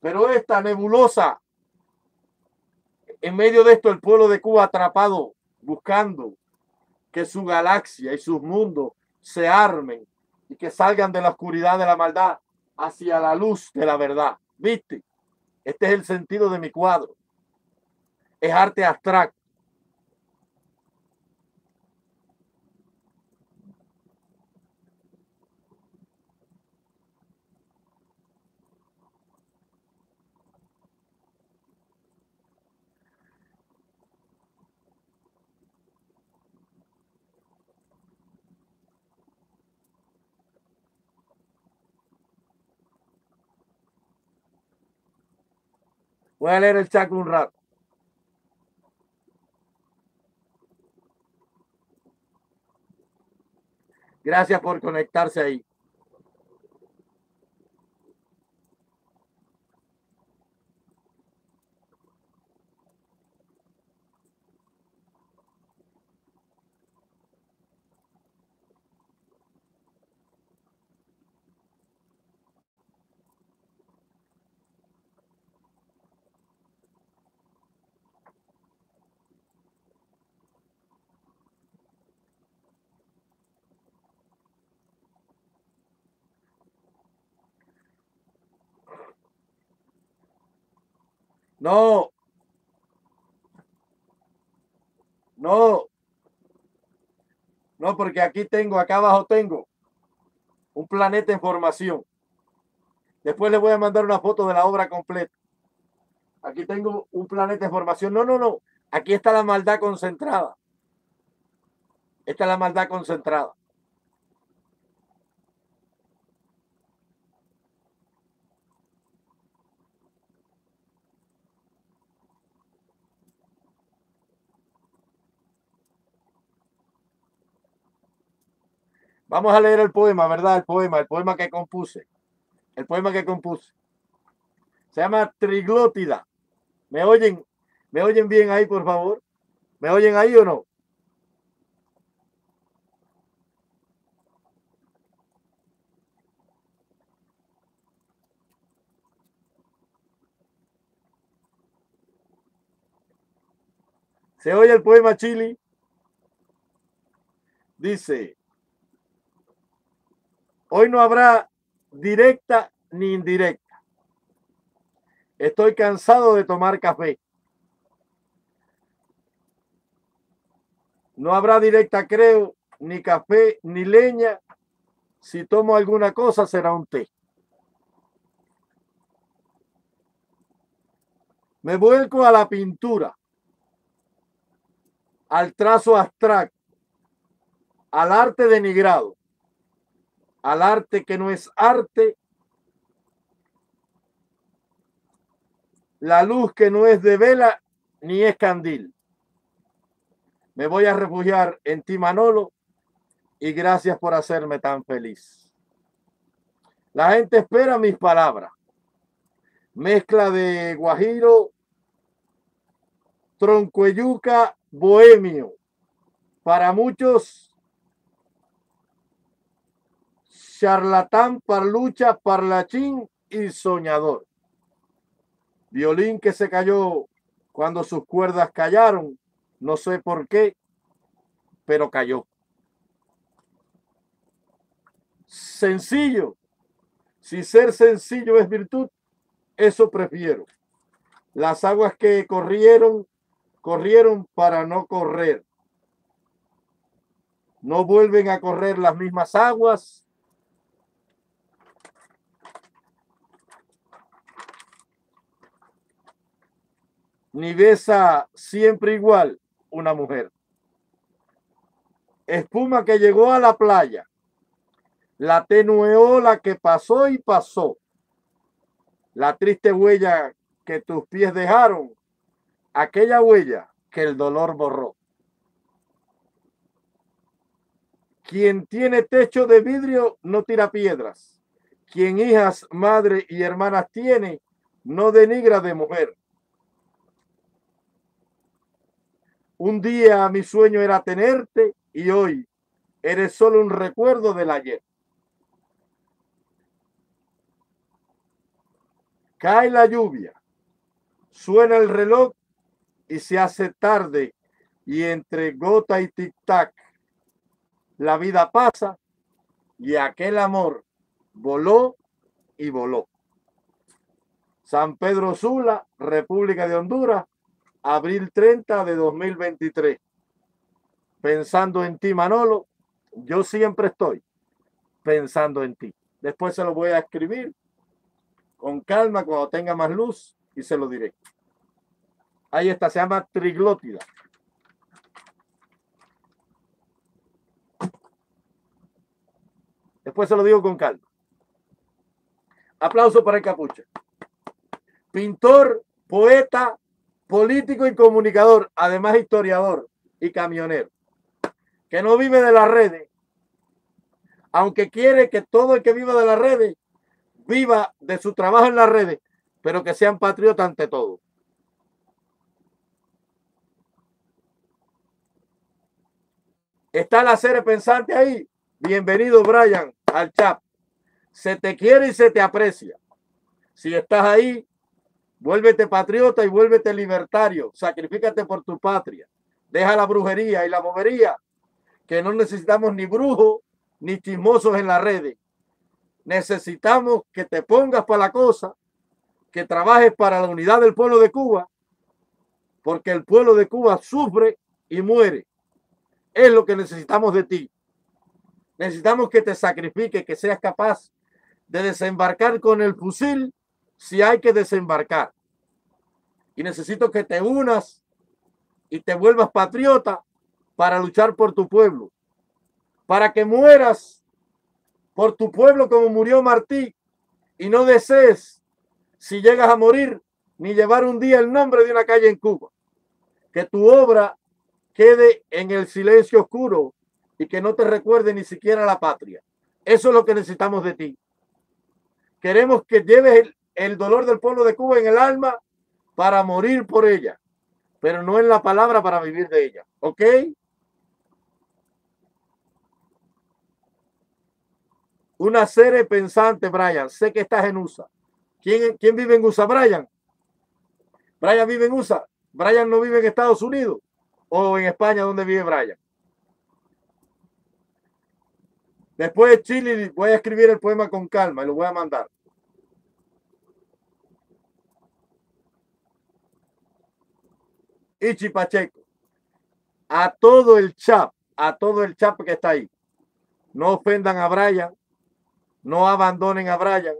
Pero esta nebulosa, en medio de esto el pueblo de Cuba atrapado, buscando que su galaxia y sus mundos se armen y que salgan de la oscuridad de la maldad hacia la luz de la verdad. ¿Viste? Este es el sentido de mi cuadro. Es arte abstracto. Voy a leer el chat un rato. Gracias por conectarse ahí. No. No. No, porque aquí tengo, acá abajo tengo un planeta en formación. Después les voy a mandar una foto de la obra completa. Aquí tengo un planeta en formación. No, no, no. Aquí está la maldad concentrada. Esta es la maldad concentrada. Vamos a leer el poema, ¿verdad? El poema, el poema que compuse. El poema que compuse. Se llama Triglótida. ¿Me oyen? ¿Me oyen bien ahí, por favor? ¿Me oyen ahí o no? ¿Se oye el poema Chili? Dice, hoy no habrá directa ni indirecta. Estoy cansado de tomar café. No habrá directa, creo, ni café, ni leña. Si tomo alguna cosa, será un té. Me vuelco a la pintura al trazo abstracto, al arte denigrado, al arte que no es arte, la luz que no es de vela ni es candil. Me voy a refugiar en ti, Manolo, y gracias por hacerme tan feliz. La gente espera mis palabras. Mezcla de guajiro, troncueyuca bohemio. Para muchos, charlatán, parlucha, parlachín y soñador. Violín que se cayó cuando sus cuerdas callaron, no sé por qué, pero cayó. Sencillo. Si ser sencillo es virtud, eso prefiero. Las aguas que corrieron corrieron para no correr. No vuelven a correr las mismas aguas. Ni besa siempre igual una mujer. Espuma que llegó a la playa. La tenue ola que pasó y pasó. La triste huella que tus pies dejaron aquella huella que el dolor borró. Quien tiene techo de vidrio no tira piedras. Quien hijas, madre y hermanas tiene, no denigra de mujer. Un día mi sueño era tenerte y hoy eres solo un recuerdo del ayer. Cae la lluvia, suena el reloj y se hace tarde y entre gota y tic-tac la vida pasa y aquel amor voló y voló. San Pedro Sula, República de Honduras, abril 30 de 2023. Pensando en ti, Manolo, yo siempre estoy pensando en ti. Después se lo voy a escribir con calma cuando tenga más luz y se lo diré. Ahí está, se llama triglótida. Después se lo digo con calma. Aplauso para el capucha. Pintor, poeta, político y comunicador, además historiador y camionero, que no vive de las redes, aunque quiere que todo el que viva de las redes viva de su trabajo en las redes, pero que sean patriotas ante todo. Está la serie pensante ahí. Bienvenido, Brian, al chat. Se te quiere y se te aprecia. Si estás ahí, vuélvete patriota y vuélvete libertario. Sacrifícate por tu patria. Deja la brujería y la bobería, que no necesitamos ni brujos ni chismosos en las redes. Necesitamos que te pongas para la cosa, que trabajes para la unidad del pueblo de Cuba, porque el pueblo de Cuba sufre y muere. Es lo que necesitamos de ti. Necesitamos que te sacrifiques, que seas capaz de desembarcar con el fusil si hay que desembarcar. Y necesito que te unas y te vuelvas patriota para luchar por tu pueblo, para que mueras por tu pueblo como murió Martí y no desees, si llegas a morir, ni llevar un día el nombre de una calle en Cuba. Que tu obra quede en el silencio oscuro y que no te recuerde ni siquiera la patria. Eso es lo que necesitamos de ti. Queremos que lleves el dolor del pueblo de Cuba en el alma para morir por ella, pero no en la palabra para vivir de ella. ¿Ok? Una serie pensante, Brian. Sé que estás en USA. ¿Quién, ¿Quién vive en USA, Brian? Brian vive en USA. Brian no vive en Estados Unidos o en España, donde vive Brian. Después de Chile voy a escribir el poema con calma y lo voy a mandar. Ichi Pacheco. A todo el chat, a todo el chat que está ahí. No ofendan a Brian no abandonen a Brian.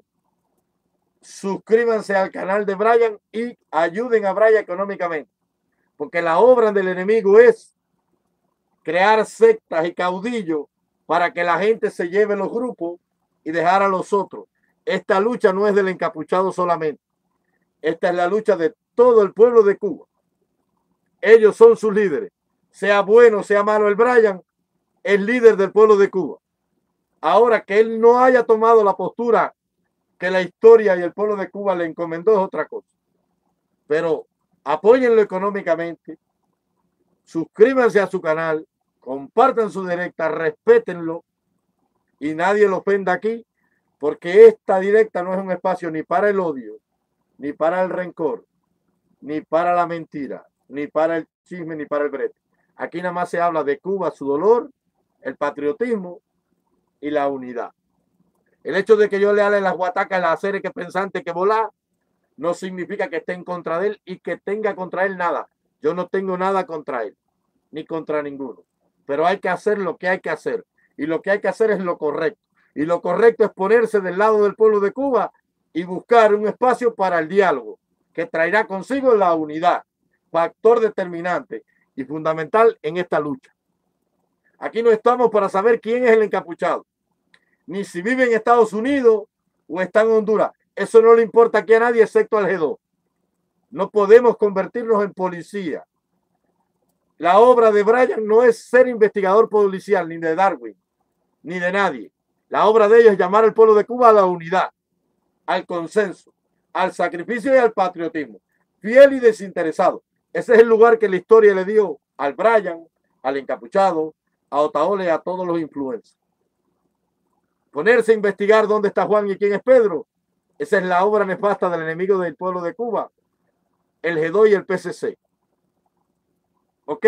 Suscríbanse al canal de Brian y ayuden a Brian económicamente. Porque la obra del enemigo es crear sectas y caudillos para que la gente se lleve los grupos y dejar a los otros. Esta lucha no es del encapuchado solamente. Esta es la lucha de todo el pueblo de Cuba. Ellos son sus líderes. Sea bueno, sea malo el Brian, es líder del pueblo de Cuba. Ahora que él no haya tomado la postura que la historia y el pueblo de Cuba le encomendó es otra cosa. Pero apóyenlo económicamente, suscríbanse a su canal, compartan su directa, respétenlo y nadie lo ofenda aquí, porque esta directa no es un espacio ni para el odio, ni para el rencor, ni para la mentira, ni para el chisme, ni para el brete. Aquí nada más se habla de Cuba, su dolor, el patriotismo y la unidad. El hecho de que yo le hable las guatacas, la serie que pensante que volar, no significa que esté en contra de él y que tenga contra él nada. Yo no tengo nada contra él, ni contra ninguno. Pero hay que hacer lo que hay que hacer. Y lo que hay que hacer es lo correcto. Y lo correcto es ponerse del lado del pueblo de Cuba y buscar un espacio para el diálogo, que traerá consigo la unidad, factor determinante y fundamental en esta lucha. Aquí no estamos para saber quién es el encapuchado ni si vive en Estados Unidos o está en Honduras. Eso no le importa aquí a nadie excepto al G2. No podemos convertirnos en policía. La obra de Brian no es ser investigador policial, ni de Darwin, ni de nadie. La obra de ellos es llamar al pueblo de Cuba a la unidad, al consenso, al sacrificio y al patriotismo. Fiel y desinteresado. Ese es el lugar que la historia le dio al Brian, al encapuchado, a Otaole a todos los influencers ponerse a investigar dónde está Juan y quién es Pedro. Esa es la obra nefasta del enemigo del pueblo de Cuba, el G2 y el PCC. ¿Ok?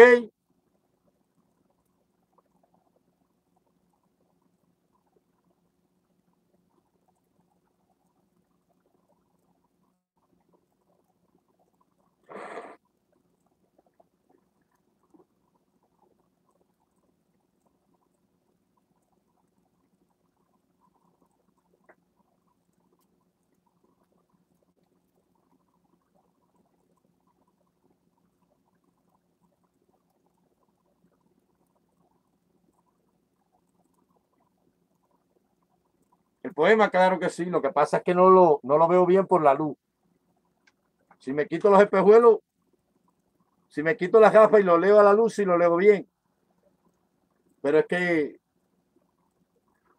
Poema, claro que sí. Lo que pasa es que no lo, no lo veo bien por la luz. Si me quito los espejuelos, si me quito las gafas y lo leo a la luz, sí lo leo bien. Pero es que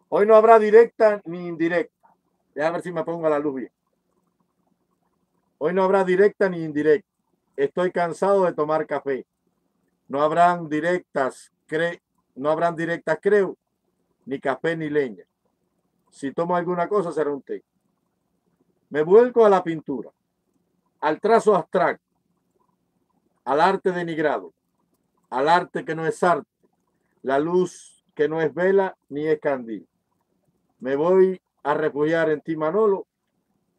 hoy no habrá directa ni indirecta. a ver si me pongo a la luz bien. Hoy no habrá directa ni indirecta. Estoy cansado de tomar café. No habrán directas, cre no habrán directas, creo, ni café ni leña. Si tomo alguna cosa, será un té. Me vuelco a la pintura, al trazo abstracto, al arte denigrado, al arte que no es arte, la luz que no es vela ni es candil. Me voy a refugiar en ti, Manolo,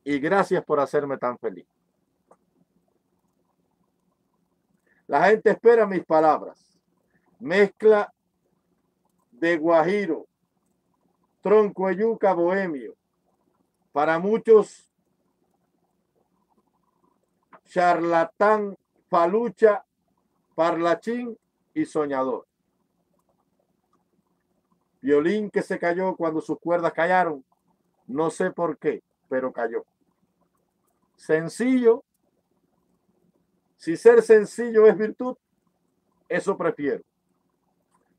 y gracias por hacerme tan feliz. La gente espera mis palabras. Mezcla de guajiro, tronco de yuca bohemio. Para muchos, charlatán, falucha, parlachín y soñador. Violín que se cayó cuando sus cuerdas callaron. No sé por qué, pero cayó. Sencillo. Si ser sencillo es virtud, eso prefiero.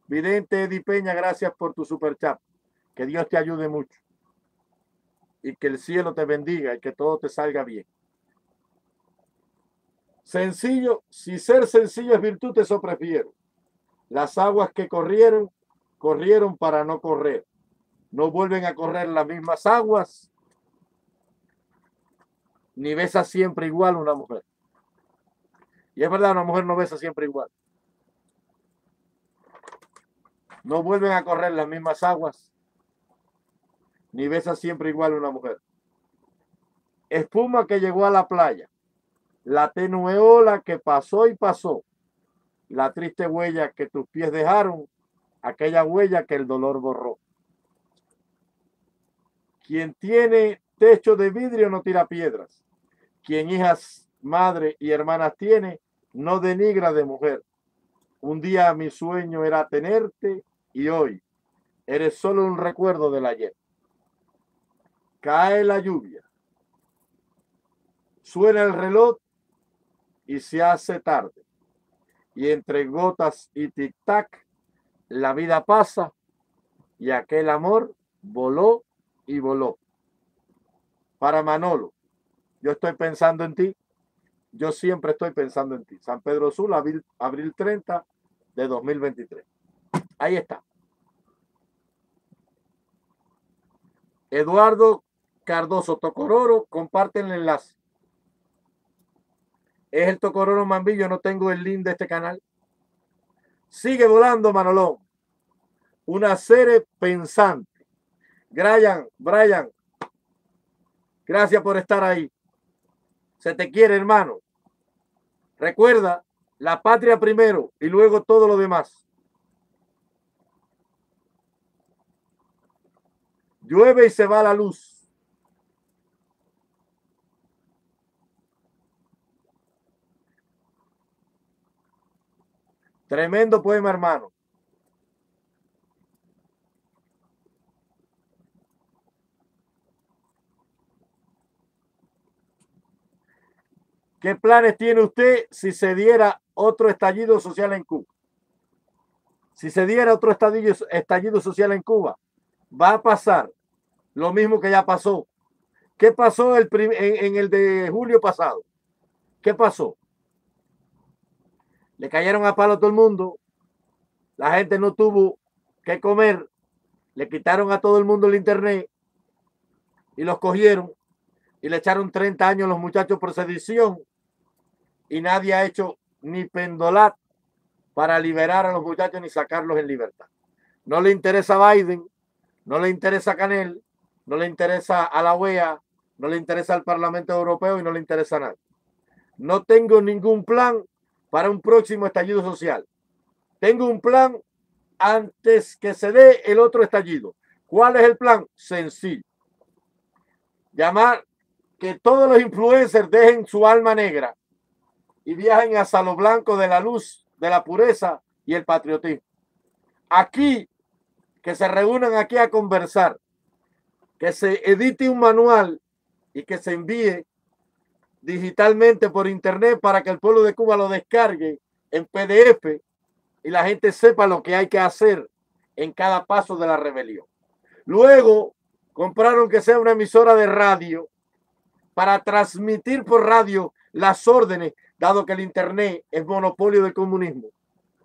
Vidente Edi Peña, gracias por tu super chat. Que Dios te ayude mucho. Y que el cielo te bendiga y que todo te salga bien. Sencillo, si ser sencillo es virtud, eso prefiero. Las aguas que corrieron, corrieron para no correr. No vuelven a correr las mismas aguas. Ni besa siempre igual una mujer. Y es verdad, una mujer no besa siempre igual. No vuelven a correr las mismas aguas. Ni besa siempre igual una mujer. Espuma que llegó a la playa. La tenue ola que pasó y pasó. La triste huella que tus pies dejaron aquella huella que el dolor borró. Quien tiene techo de vidrio no tira piedras. Quien hijas, madre y hermanas tiene, no denigra de mujer. Un día mi sueño era tenerte y hoy eres solo un recuerdo del ayer. Cae la lluvia. Suena el reloj y se hace tarde. Y entre gotas y tic-tac la vida pasa y aquel amor voló y voló. Para Manolo, yo estoy pensando en ti. Yo siempre estoy pensando en ti. San Pedro Sur, abril, abril 30 de 2023. Ahí está. Eduardo Cardoso Tocororo, comparte el enlace. Es el Tocororo Mambillo, no tengo el link de este canal. Sigue volando, Manolón. Una serie pensante. Brian, Brian, gracias por estar ahí. Se te quiere, hermano. Recuerda, la patria primero y luego todo lo demás. Llueve y se va la luz. Tremendo poema, hermano. ¿Qué planes tiene usted si se diera otro estallido social en Cuba? Si se diera otro estallido, estallido social en Cuba, va a pasar lo mismo que ya pasó. ¿Qué pasó el en, en el de julio pasado? ¿Qué pasó? Le cayeron a palo a todo el mundo, la gente no tuvo que comer, le quitaron a todo el mundo el internet y los cogieron y le echaron 30 años a los muchachos por sedición y nadie ha hecho ni pendolat para liberar a los muchachos ni sacarlos en libertad. No le interesa a Biden, no le interesa a Canel, no le interesa a la OEA, no le interesa al Parlamento Europeo y no le interesa a nadie. No tengo ningún plan para un próximo estallido social. Tengo un plan antes que se dé el otro estallido. ¿Cuál es el plan? Sencillo. Llamar que todos los influencers dejen su alma negra y viajen a Salo Blanco de la luz, de la pureza y el patriotismo. Aquí, que se reúnan aquí a conversar, que se edite un manual y que se envíe digitalmente por internet para que el pueblo de Cuba lo descargue en PDF y la gente sepa lo que hay que hacer en cada paso de la rebelión. Luego compraron que sea una emisora de radio para transmitir por radio las órdenes, dado que el internet es monopolio del comunismo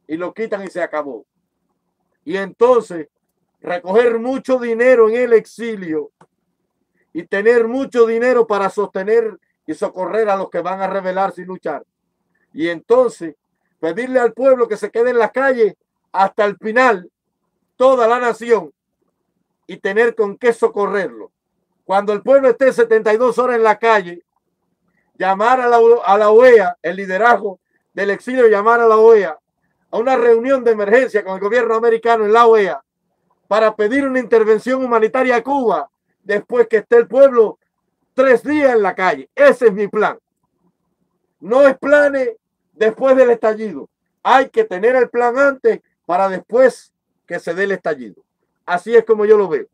y lo quitan y se acabó. Y entonces recoger mucho dinero en el exilio y tener mucho dinero para sostener y socorrer a los que van a rebelarse y luchar. Y entonces pedirle al pueblo que se quede en la calle hasta el final, toda la nación, y tener con qué socorrerlo. Cuando el pueblo esté 72 horas en la calle, llamar a la, a la OEA, el liderazgo del exilio, llamar a la OEA a una reunión de emergencia con el gobierno americano en la OEA para pedir una intervención humanitaria a Cuba después que esté el pueblo tres días en la calle. Ese es mi plan. No es planes después del estallido. Hay que tener el plan antes para después que se dé el estallido. Así es como yo lo veo.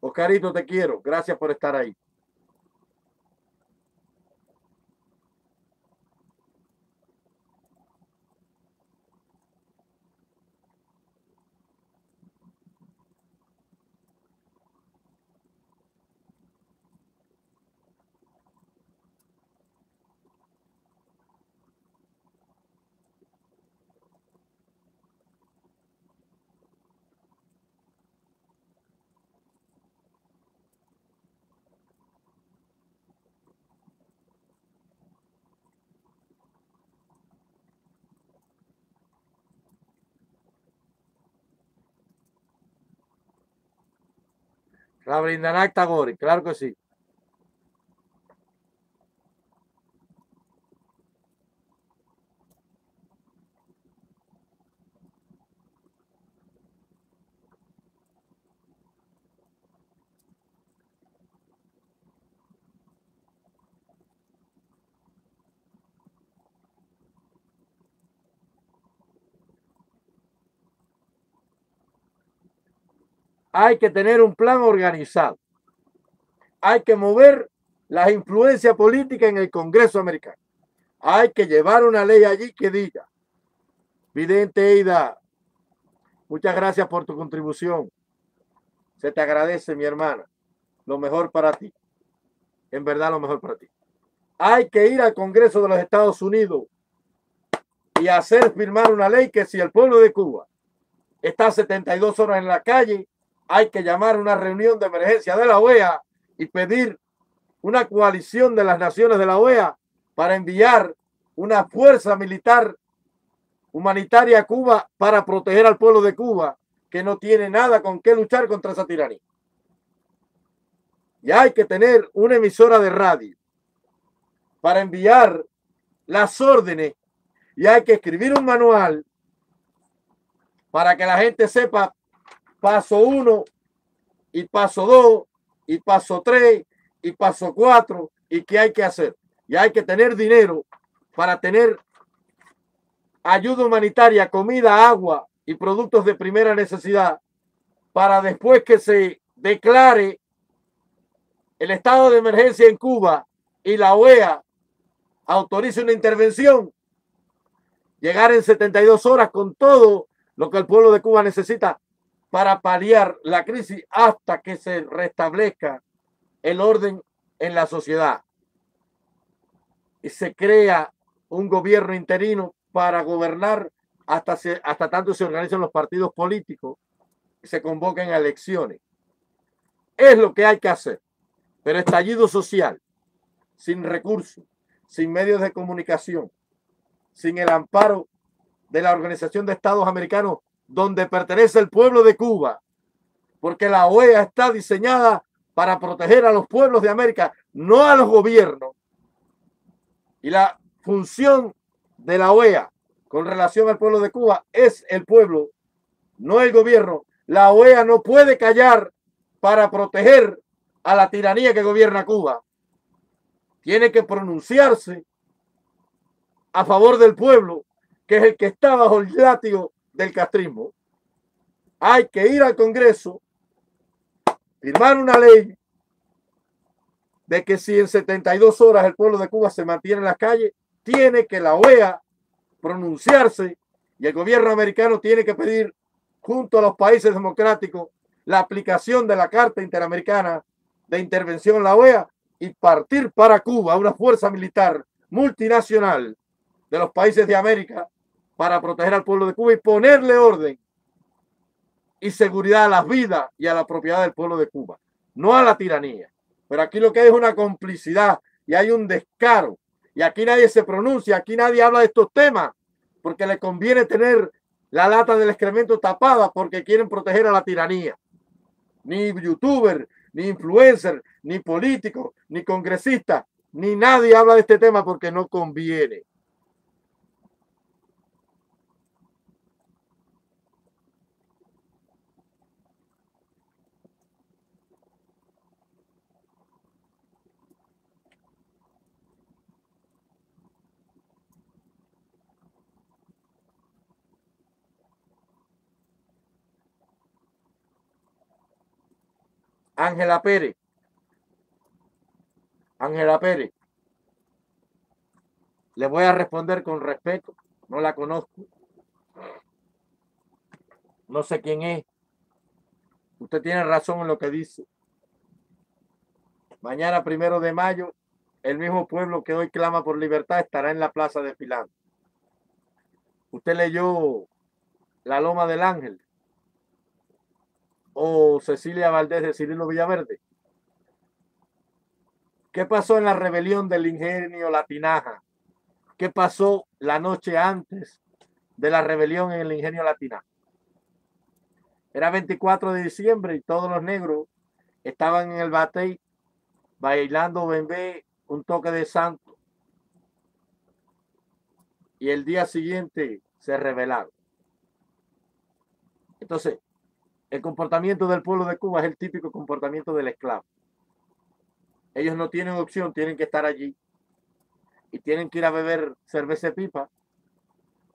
Oscarito, te quiero. Gracias por estar ahí. Rabindranath Tagore, claro que sí. Hay que tener un plan organizado. Hay que mover las influencias políticas en el Congreso americano. Hay que llevar una ley allí que diga, vidente Eida, muchas gracias por tu contribución. Se te agradece, mi hermana. Lo mejor para ti. En verdad, lo mejor para ti. Hay que ir al Congreso de los Estados Unidos y hacer firmar una ley que si el pueblo de Cuba está 72 horas en la calle, hay que llamar una reunión de emergencia de la OEA y pedir una coalición de las naciones de la OEA para enviar una fuerza militar humanitaria a Cuba para proteger al pueblo de Cuba, que no tiene nada con qué luchar contra esa tiranía. Y hay que tener una emisora de radio para enviar las órdenes y hay que escribir un manual para que la gente sepa paso uno y paso dos y paso tres y paso cuatro y qué hay que hacer. Y hay que tener dinero para tener ayuda humanitaria, comida, agua y productos de primera necesidad para después que se declare el estado de emergencia en Cuba y la OEA autorice una intervención, llegar en 72 horas con todo lo que el pueblo de Cuba necesita para paliar la crisis hasta que se restablezca el orden en la sociedad. Y se crea un gobierno interino para gobernar hasta, hasta tanto se organizan los partidos políticos y se convoquen a elecciones. Es lo que hay que hacer. Pero estallido social, sin recursos, sin medios de comunicación, sin el amparo de la Organización de Estados Americanos donde pertenece el pueblo de Cuba, porque la OEA está diseñada para proteger a los pueblos de América, no a los gobiernos. Y la función de la OEA con relación al pueblo de Cuba es el pueblo, no el gobierno. La OEA no puede callar para proteger a la tiranía que gobierna Cuba. Tiene que pronunciarse a favor del pueblo, que es el que está bajo el látigo del castrismo. Hay que ir al Congreso, firmar una ley de que si en 72 horas el pueblo de Cuba se mantiene en las calles, tiene que la OEA pronunciarse y el gobierno americano tiene que pedir junto a los países democráticos la aplicación de la Carta Interamericana de Intervención en la OEA y partir para Cuba una fuerza militar multinacional de los países de América para proteger al pueblo de Cuba y ponerle orden y seguridad a las vidas y a la propiedad del pueblo de Cuba, no a la tiranía. Pero aquí lo que hay es una complicidad y hay un descaro Y aquí nadie se pronuncia, aquí nadie habla de estos temas, porque le conviene tener la lata del excremento tapada porque quieren proteger a la tiranía. Ni youtuber, ni influencer, ni político, ni congresista, ni nadie habla de este tema porque no conviene. Ángela Pérez. Ángela Pérez. Le voy a responder con respeto. No la conozco. No sé quién es. Usted tiene razón en lo que dice. Mañana, primero de mayo, el mismo pueblo que hoy clama por libertad estará en la plaza de Pilán. Usted leyó La Loma del Ángel o Cecilia Valdés de Cirilo Villaverde. ¿Qué pasó en la rebelión del ingenio Latinaja? ¿Qué pasó la noche antes de la rebelión en el ingenio Latinaja? Era 24 de diciembre y todos los negros estaban en el batey bailando bembé, un toque de santo. Y el día siguiente se rebelaron. Entonces, el comportamiento del pueblo de Cuba es el típico comportamiento del esclavo. Ellos no tienen opción, tienen que estar allí y tienen que ir a beber cerveza pipa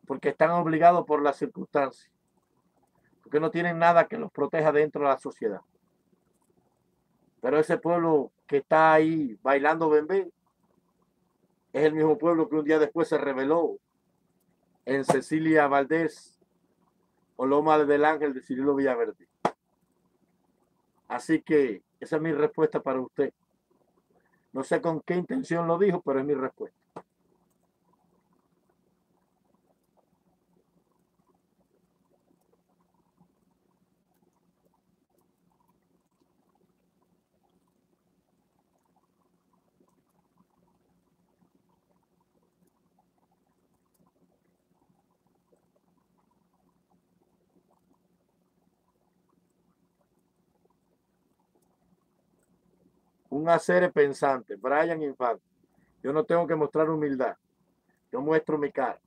porque están obligados por las circunstancias, porque no tienen nada que los proteja dentro de la sociedad. Pero ese pueblo que está ahí bailando bembé es el mismo pueblo que un día después se rebeló en Cecilia Valdés o Loma del Ángel de Cirilo Villaverde. Así que esa es mi respuesta para usted. No sé con qué intención lo dijo, pero es mi respuesta. Un hacer pensante, Brian Infante. Yo no tengo que mostrar humildad. Yo muestro mi cara.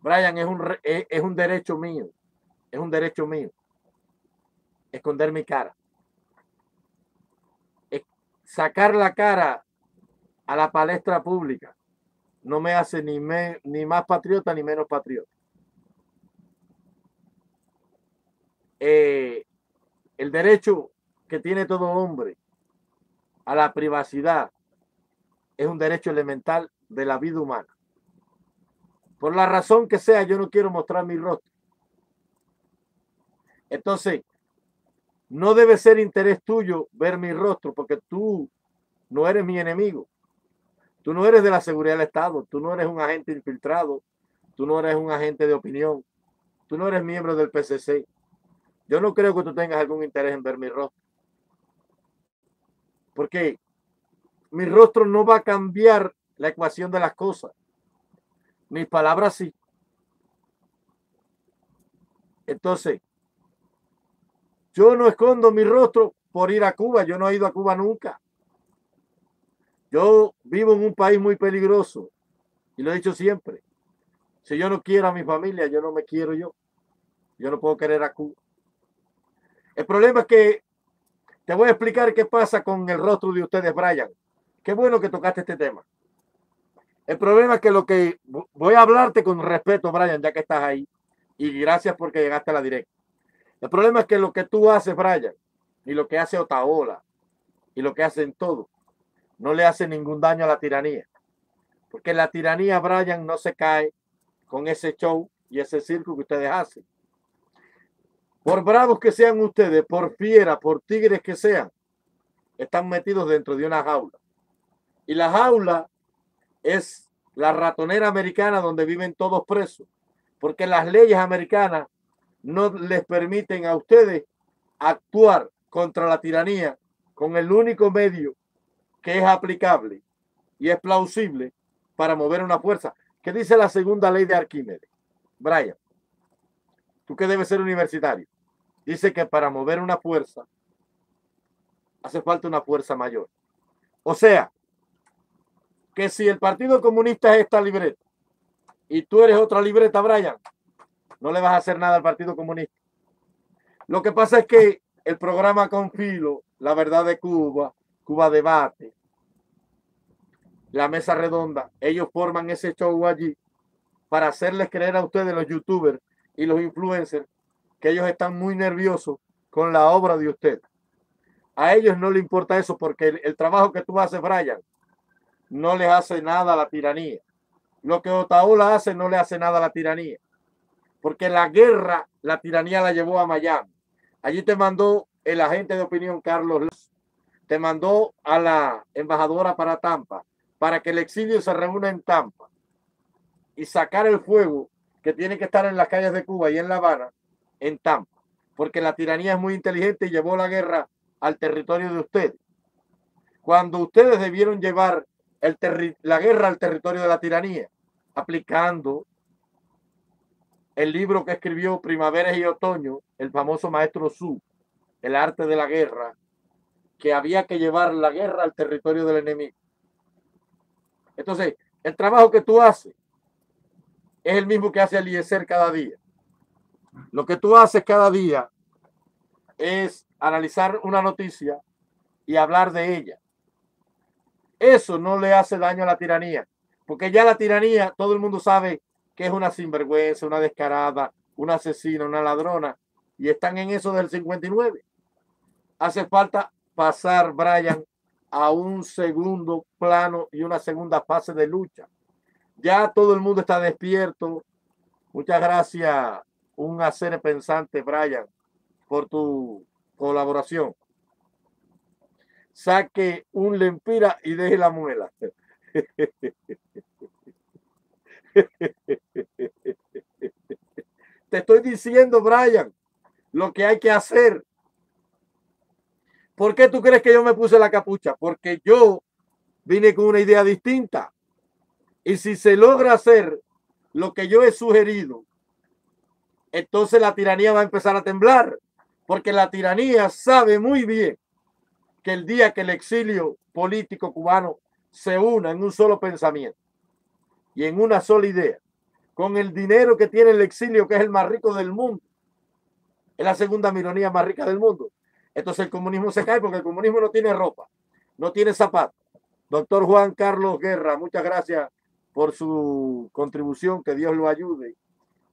Brian, es un, es, un derecho mío. Es un derecho mío. Esconder mi cara. sacar la cara a la palestra pública no me hace ni, me, ni más patriota ni menos patriota. Eh, el derecho que tiene todo hombre a la privacidad es un derecho elemental de la vida humana. Por la razón que sea, yo no quiero mostrar mi rostro. Entonces, no debe ser interés tuyo ver mi rostro porque tú no eres mi enemigo. Tú no eres de la seguridad del Estado, tú no eres un agente infiltrado, tú no eres un agente de opinión, tú no eres miembro del PCC. Yo no creo que tú tengas algún interés en ver mi rostro. Porque mi rostro no va a cambiar la ecuación de las cosas. Mis palabras sí. Entonces, yo no escondo mi rostro por ir a Cuba. Yo no he ido a Cuba nunca. Yo vivo en un país muy peligroso. Y lo he dicho siempre. Si yo no quiero a mi familia, yo no me quiero yo. Yo no puedo querer a Cuba. El problema es que te voy a explicar qué pasa con el rostro de ustedes, Brian. Qué bueno que tocaste este tema. El problema es que lo que voy a hablarte con respeto, Brian, ya que estás ahí, y gracias porque llegaste a la directa. El problema es que lo que tú haces, Brian, y lo que hace Otaola, y lo que hacen todos, no le hace ningún daño a la tiranía. Porque la tiranía, Brian, no se cae con ese show y ese circo que ustedes hacen. Por bravos que sean ustedes, por fiera, por tigres que sean, están metidos dentro de una jaula. Y la jaula es la ratonera americana donde viven todos presos, porque las leyes americanas no les permiten a ustedes actuar contra la tiranía con el único medio que es aplicable, y es plausible para mover una fuerza. ¿Qué dice la segunda ley de Arquímedes? Brian, tú que debes ser universitario, dice que para mover una fuerza hace falta una fuerza mayor. O sea, que si el Partido Comunista es esta libreta y tú eres otra libreta, Brian, no le vas a hacer nada al Partido Comunista. Lo que pasa es que el programa Confilo, La Verdad de Cuba, Cuba Debate, la Mesa Redonda, ellos forman ese show allí para hacerles creer a ustedes, los youtubers y los influencers, que ellos están muy nerviosos con la obra de ustedes. A ellos no le importa eso porque el, trabajo que tú haces, Brian, no les hace nada a la tiranía. Lo que Otaola hace no le hace nada a la tiranía. Porque la guerra, la tiranía la llevó a Miami. Allí te mandó el agente de opinión Carlos, te mandó a la embajadora para Tampa, para que el exilio se reúna en Tampa y sacar el fuego que tiene que estar en las calles de Cuba y en La Habana, en Tampa. Porque la tiranía es muy inteligente y llevó la guerra al territorio de ustedes. Cuando ustedes debieron llevar la guerra al territorio de la tiranía, aplicando el libro que escribió Primaveras y Otoño, el famoso maestro Su, El arte de la guerra, que había que llevar la guerra al territorio del enemigo. Entonces, el trabajo que tú haces es el mismo que hace Eliezer cada día. Lo que tú haces cada día es analizar una noticia y hablar de ella. Eso no le hace daño a la tiranía, porque ya la tiranía, todo el mundo sabe que es una sinvergüenza, una descarada, una asesina, una ladrona, y están en eso del 59. Hace falta pasar, Brian, a un segundo plano y una segunda fase de lucha. Ya todo el mundo está despierto. Muchas gracias, un hacer pensante, Brian, por tu colaboración. Saque un lempira y deje la muela. <laughs> Te estoy diciendo, Brian, lo que hay que hacer. ¿Por qué tú crees que yo me puse la capucha? Porque yo vine con una idea distinta. Y si se logra hacer lo que yo he sugerido, entonces la tiranía va a empezar a temblar porque la tiranía sabe muy bien que el día que el exilio político cubano se una en un solo pensamiento y en una sola idea, con el dinero que tiene el exilio, que es el más rico del mundo, es la segunda mironía más rica del mundo. Entonces el comunismo se cae porque el comunismo no tiene ropa, no tiene zapatos. Doctor Juan Carlos Guerra, muchas gracias por su contribución, que Dios lo ayude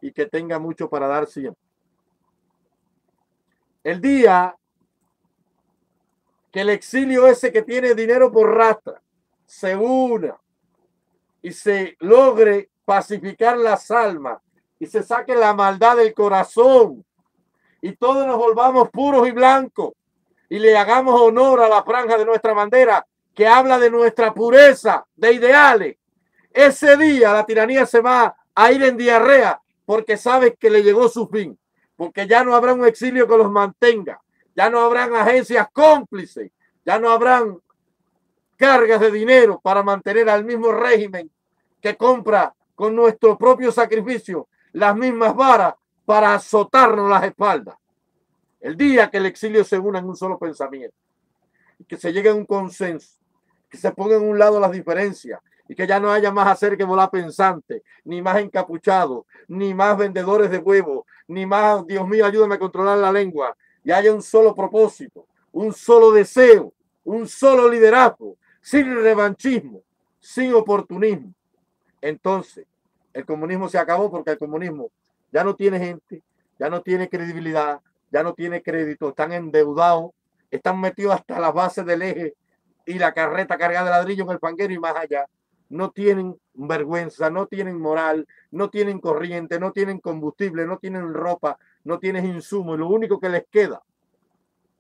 y que tenga mucho para dar siempre. El día que el exilio ese que tiene dinero por rastra se una y se logre pacificar las almas y se saque la maldad del corazón y todos nos volvamos puros y blancos y le hagamos honor a la franja de nuestra bandera que habla de nuestra pureza de ideales. Ese día la tiranía se va a ir en diarrea porque sabe que le llegó su fin porque ya no habrá un exilio que los mantenga, ya no habrán agencias cómplices, ya no habrán cargas de dinero para mantener al mismo régimen que compra con nuestro propio sacrificio las mismas varas para azotarnos las espaldas. El día que el exilio se una en un solo pensamiento, que se llegue a un consenso, que se ponga en un lado las diferencias, y que ya no haya más hacer que volar pensante, ni más encapuchados, ni más vendedores de huevos, ni más, Dios mío, ayúdame a controlar la lengua, y haya un solo propósito, un solo deseo, un solo liderazgo, sin revanchismo, sin oportunismo. Entonces, el comunismo se acabó porque el comunismo ya no tiene gente, ya no tiene credibilidad, ya no tiene crédito, están endeudados, están metidos hasta las bases del eje y la carreta cargada de ladrillo en el panguero y más allá no tienen vergüenza, no tienen moral, no tienen corriente, no tienen combustible, no tienen ropa, no tienen insumo. Y lo único que les queda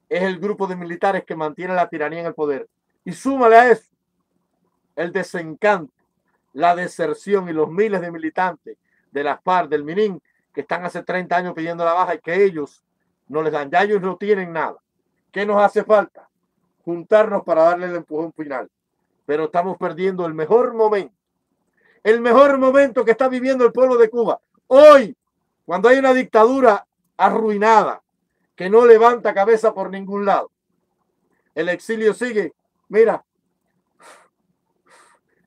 es el grupo de militares que mantiene la tiranía en el poder. Y súmale a eso el desencanto, la deserción y los miles de militantes de las FARC, del MININ, que están hace 30 años pidiendo la baja y que ellos no les dan. Ya ellos no tienen nada. ¿Qué nos hace falta? Juntarnos para darle el empujón final pero estamos perdiendo el mejor momento. El mejor momento que está viviendo el pueblo de Cuba. Hoy, cuando hay una dictadura arruinada, que no levanta cabeza por ningún lado. El exilio sigue. Mira.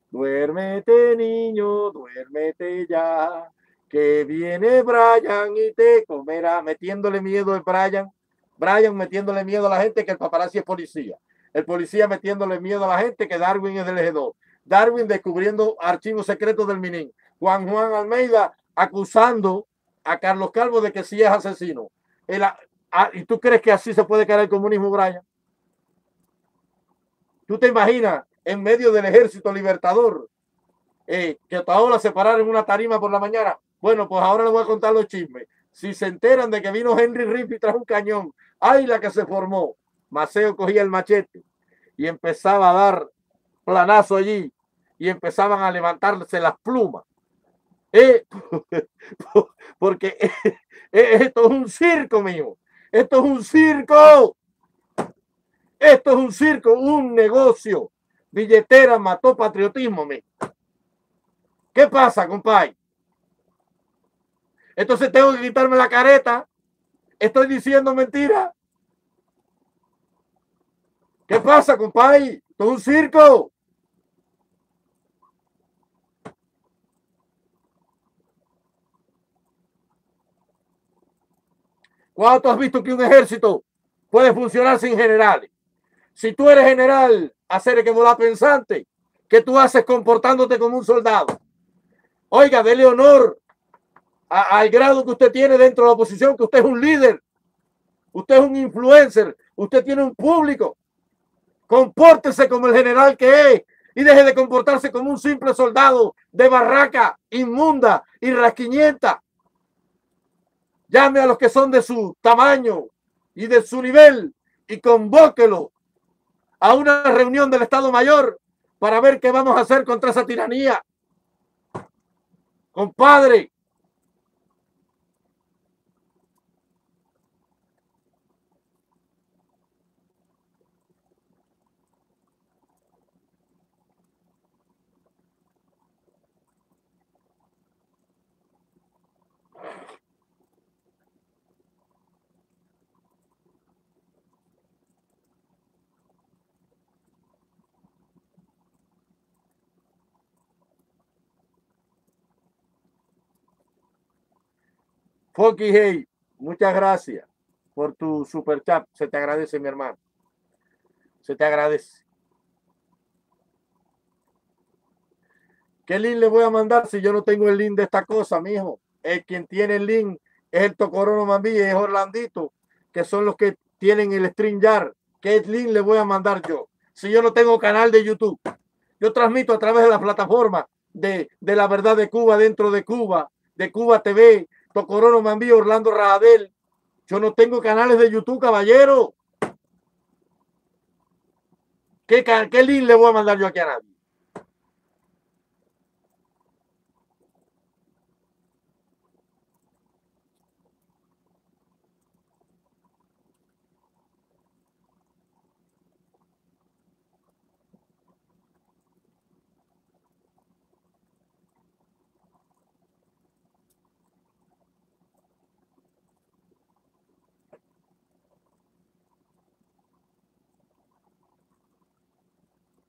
Duérmete, niño, duérmete ya. Que viene Brian y te comerá. Metiéndole miedo a Brian. Brian metiéndole miedo a la gente que el paparazzi es policía. El policía metiéndole miedo a la gente que Darwin es del eje 2. Darwin descubriendo archivos secretos del Minin. Juan Juan Almeida acusando a Carlos Calvo de que sí es asesino. ¿Y tú crees que así se puede caer el comunismo, Brian? ¿Tú te imaginas en medio del ejército libertador eh, que Otaola se parara en una tarima por la mañana? Bueno, pues ahora les voy a contar los chismes. Si se enteran de que vino Henry Rippey tras un cañón, ¡ay la que se formó! Maceo cogía el machete y empezaba a dar planazo allí y empezaban a levantarse las plumas. Eh, <laughs> porque <laughs> esto es un circo mío. Esto es un circo. Esto es un circo, un negocio. Billetera mató patriotismo. mío. ¿Qué pasa, compadre? Entonces tengo que quitarme la careta. Estoy diciendo mentira. ¿Qué pasa, compadre? Es un circo. ¿Cuándo has visto que un ejército puede funcionar sin generales? Si tú eres general, hacer que volar pensante, ¿qué tú haces comportándote como un soldado? Oiga, dele honor al grado que usted tiene dentro de la oposición, que usted es un líder, usted es un influencer, usted tiene un público. Compórtese como el general que es y deje de comportarse como un simple soldado de barraca, inmunda y rasquiñenta. Llame a los que son de su tamaño y de su nivel y convóquelo a una reunión del Estado Mayor para ver qué vamos a hacer contra esa tiranía. Compadre, Foki Hey, muchas gracias por tu super chat. Se te agradece, mi hermano. Se te agradece. ¿Qué link le voy a mandar si yo no tengo el link de esta cosa, mijo? El quien tiene el link es el Tocorono Mambí es Orlandito, que son los que tienen el StreamYard. ¿Qué link le voy a mandar yo? Si yo no tengo canal de YouTube. Yo transmito a través de la plataforma de, de la verdad de Cuba dentro de Cuba, de Cuba TV, Tocorono Mambí, Orlando Rajadel. Yo no tengo canales de YouTube, caballero. ¿Qué, qué link le voy a mandar yo aquí a nadie?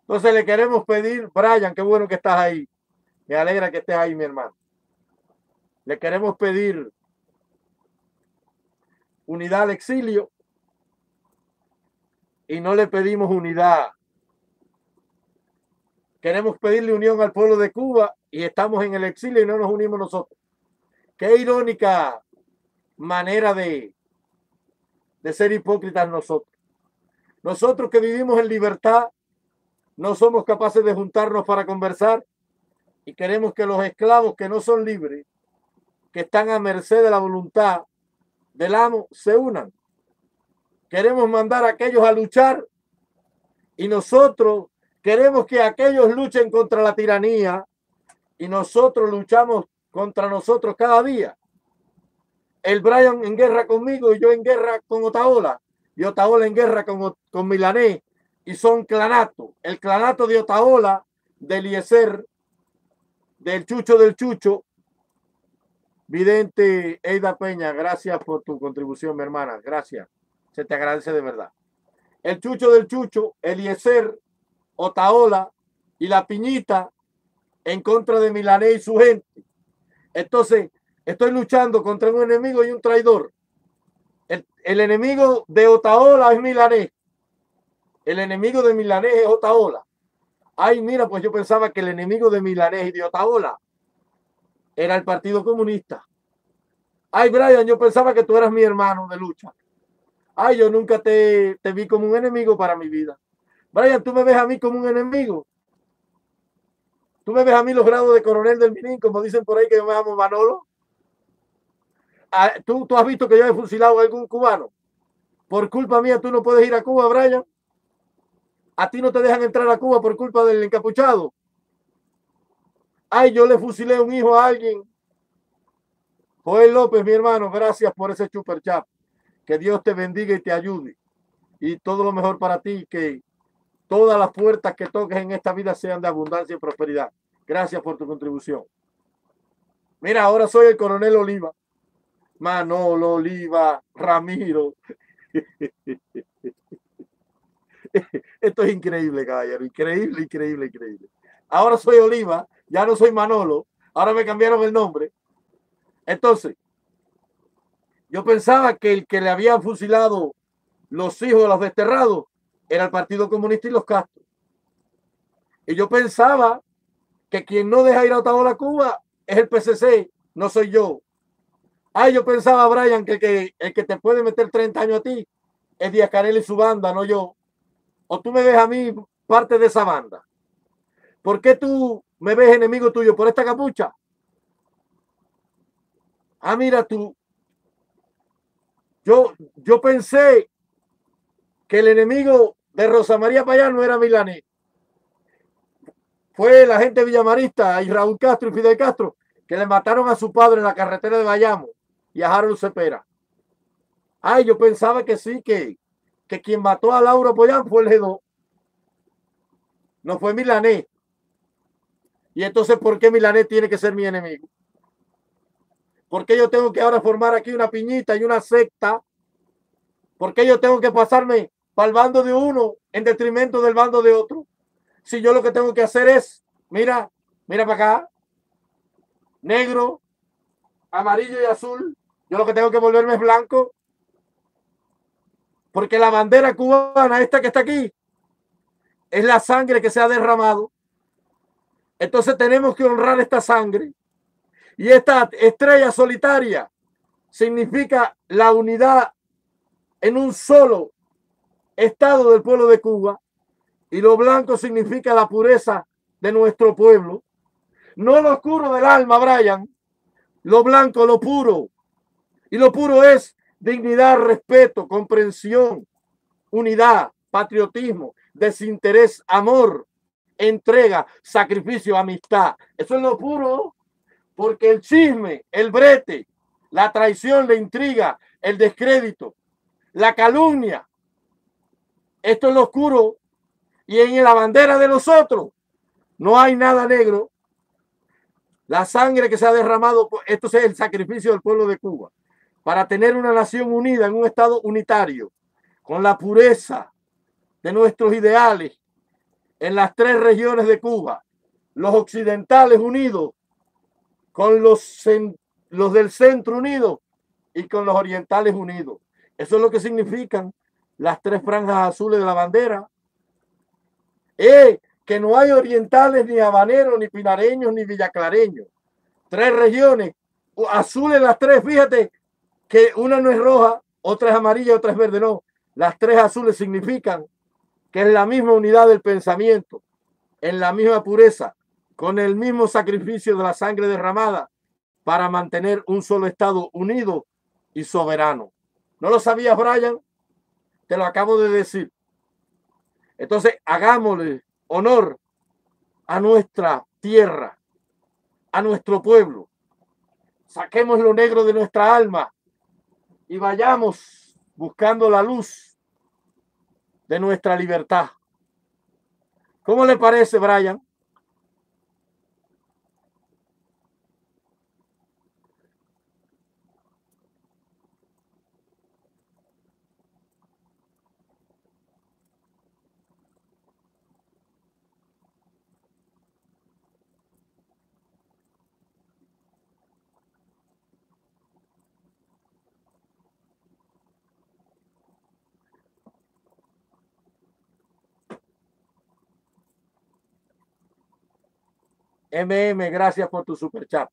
Entonces le queremos pedir, Brian, qué bueno que estás ahí. Me alegra que estés ahí, mi hermano. Le queremos pedir unidad al exilio y no le pedimos unidad. Queremos pedirle unión al pueblo de Cuba y estamos en el exilio y no nos unimos nosotros. Qué irónica manera de, de ser hipócritas nosotros. Nosotros que vivimos en libertad no somos capaces de juntarnos para conversar y queremos que los esclavos que no son libres, que están a merced de la voluntad del amo, se unan. Queremos mandar a aquellos a luchar y nosotros queremos que aquellos luchen contra la tiranía y nosotros luchamos contra nosotros cada día. El Brian en guerra conmigo y yo en guerra con Otaola y Otaola en guerra con, con Milanés y son clanatos. El clanato de Otaola, de Eliezer, del Chucho del Chucho. Vidente Eida Peña, gracias por tu contribución, mi hermana. Gracias. Se te agradece de verdad. El Chucho del Chucho, Eliezer, Otaola y la Piñita en contra de Milané y su gente. Entonces, estoy luchando contra un enemigo y un traidor. El, el enemigo de Otaola es Milané. El enemigo de Milanés es Otaola. Ay, mira, pues yo pensaba que el enemigo de Milanés y de Otaola era el Partido Comunista. Ay, Brian, yo pensaba que tú eras mi hermano de lucha. Ay, yo nunca te, te vi como un enemigo para mi vida. Brian, tú me ves a mí como un enemigo. Tú me ves a mí los grados de coronel del Minín, como dicen por ahí que yo me llamo Manolo. Ah, ¿Tú, tú has visto que yo he fusilado a algún cubano. Por culpa mía, tú no puedes ir a Cuba, Brian. A ti no te dejan entrar a Cuba por culpa del encapuchado. Ay, yo le fusilé un hijo a alguien. Joel López, mi hermano, gracias por ese super chat. Que Dios te bendiga y te ayude. Y todo lo mejor para ti. Que todas las puertas que toques en esta vida sean de abundancia y prosperidad. Gracias por tu contribución. Mira, ahora soy el coronel Oliva. Manolo Oliva, Ramiro. <laughs> Esto es increíble, caballero. Increíble, increíble, increíble. Ahora soy Oliva, ya no soy Manolo. Ahora me cambiaron el nombre. Entonces, yo pensaba que el que le habían fusilado los hijos de los desterrados era el Partido Comunista y los Castro. Y yo pensaba que quien no deja ir a Otaola Cuba es el PCC, no soy yo. Ay, yo pensaba, Brian, que el, que el que te puede meter 30 años a ti es Díaz Canel y su banda, no yo o tú me ves a mí parte de esa banda? ¿Por qué tú me ves enemigo tuyo por esta capucha? Ah, mira tú. Yo, yo pensé que el enemigo de Rosa María Payán no era Milaní. Fue la gente villamarista y Raúl Castro y Fidel Castro que le mataron a su padre en la carretera de Bayamo y a Harold Cepera. Ay, yo pensaba que sí, que, que quien mató a Laura Poyán fue el G2. No fue Milané. Y entonces, ¿por qué Milané tiene que ser mi enemigo? ¿Por qué yo tengo que ahora formar aquí una piñita y una secta? ¿Por qué yo tengo que pasarme para el bando de uno en detrimento del bando de otro? Si yo lo que tengo que hacer es, mira, mira para acá, negro, amarillo y azul. Yo lo que tengo que volverme es blanco porque la bandera cubana, esta que está aquí, es la sangre que se ha derramado. Entonces tenemos que honrar esta sangre. Y esta estrella solitaria significa la unidad en un solo estado del pueblo de Cuba. Y lo blanco significa la pureza de nuestro pueblo. No lo oscuro del alma, Brian. Lo blanco, lo puro. Y lo puro es dignidad, respeto, comprensión, unidad, patriotismo, desinterés, amor, entrega, sacrificio, amistad. Eso es lo puro, porque el chisme, el brete, la traición, la intriga, el descrédito, la calumnia, esto es lo oscuro. Y en la bandera de nosotros no hay nada negro. La sangre que se ha derramado, esto es el sacrificio del pueblo de Cuba para tener una nación unida en un estado unitario, con la pureza de nuestros ideales en las tres regiones de Cuba, los occidentales unidos con los, los del centro unidos y con los orientales unidos. Eso es lo que significan las tres franjas azules de la bandera. Eh, que no hay orientales, ni habaneros, ni pinareños, ni villaclareños. Tres regiones azules las tres, fíjate, que una no es roja, otra es amarilla, otra es verde. No, las tres azules significan que es la misma unidad del pensamiento, en la misma pureza, con el mismo sacrificio de la sangre derramada para mantener un solo Estado unido y soberano. ¿No lo sabías, Brian? Te lo acabo de decir. Entonces, hagámosle honor a nuestra tierra, a nuestro pueblo. Saquemos lo negro de nuestra alma y vayamos buscando la luz de nuestra libertad. ¿Cómo le parece, Brian? MM, gracias por tu super chat.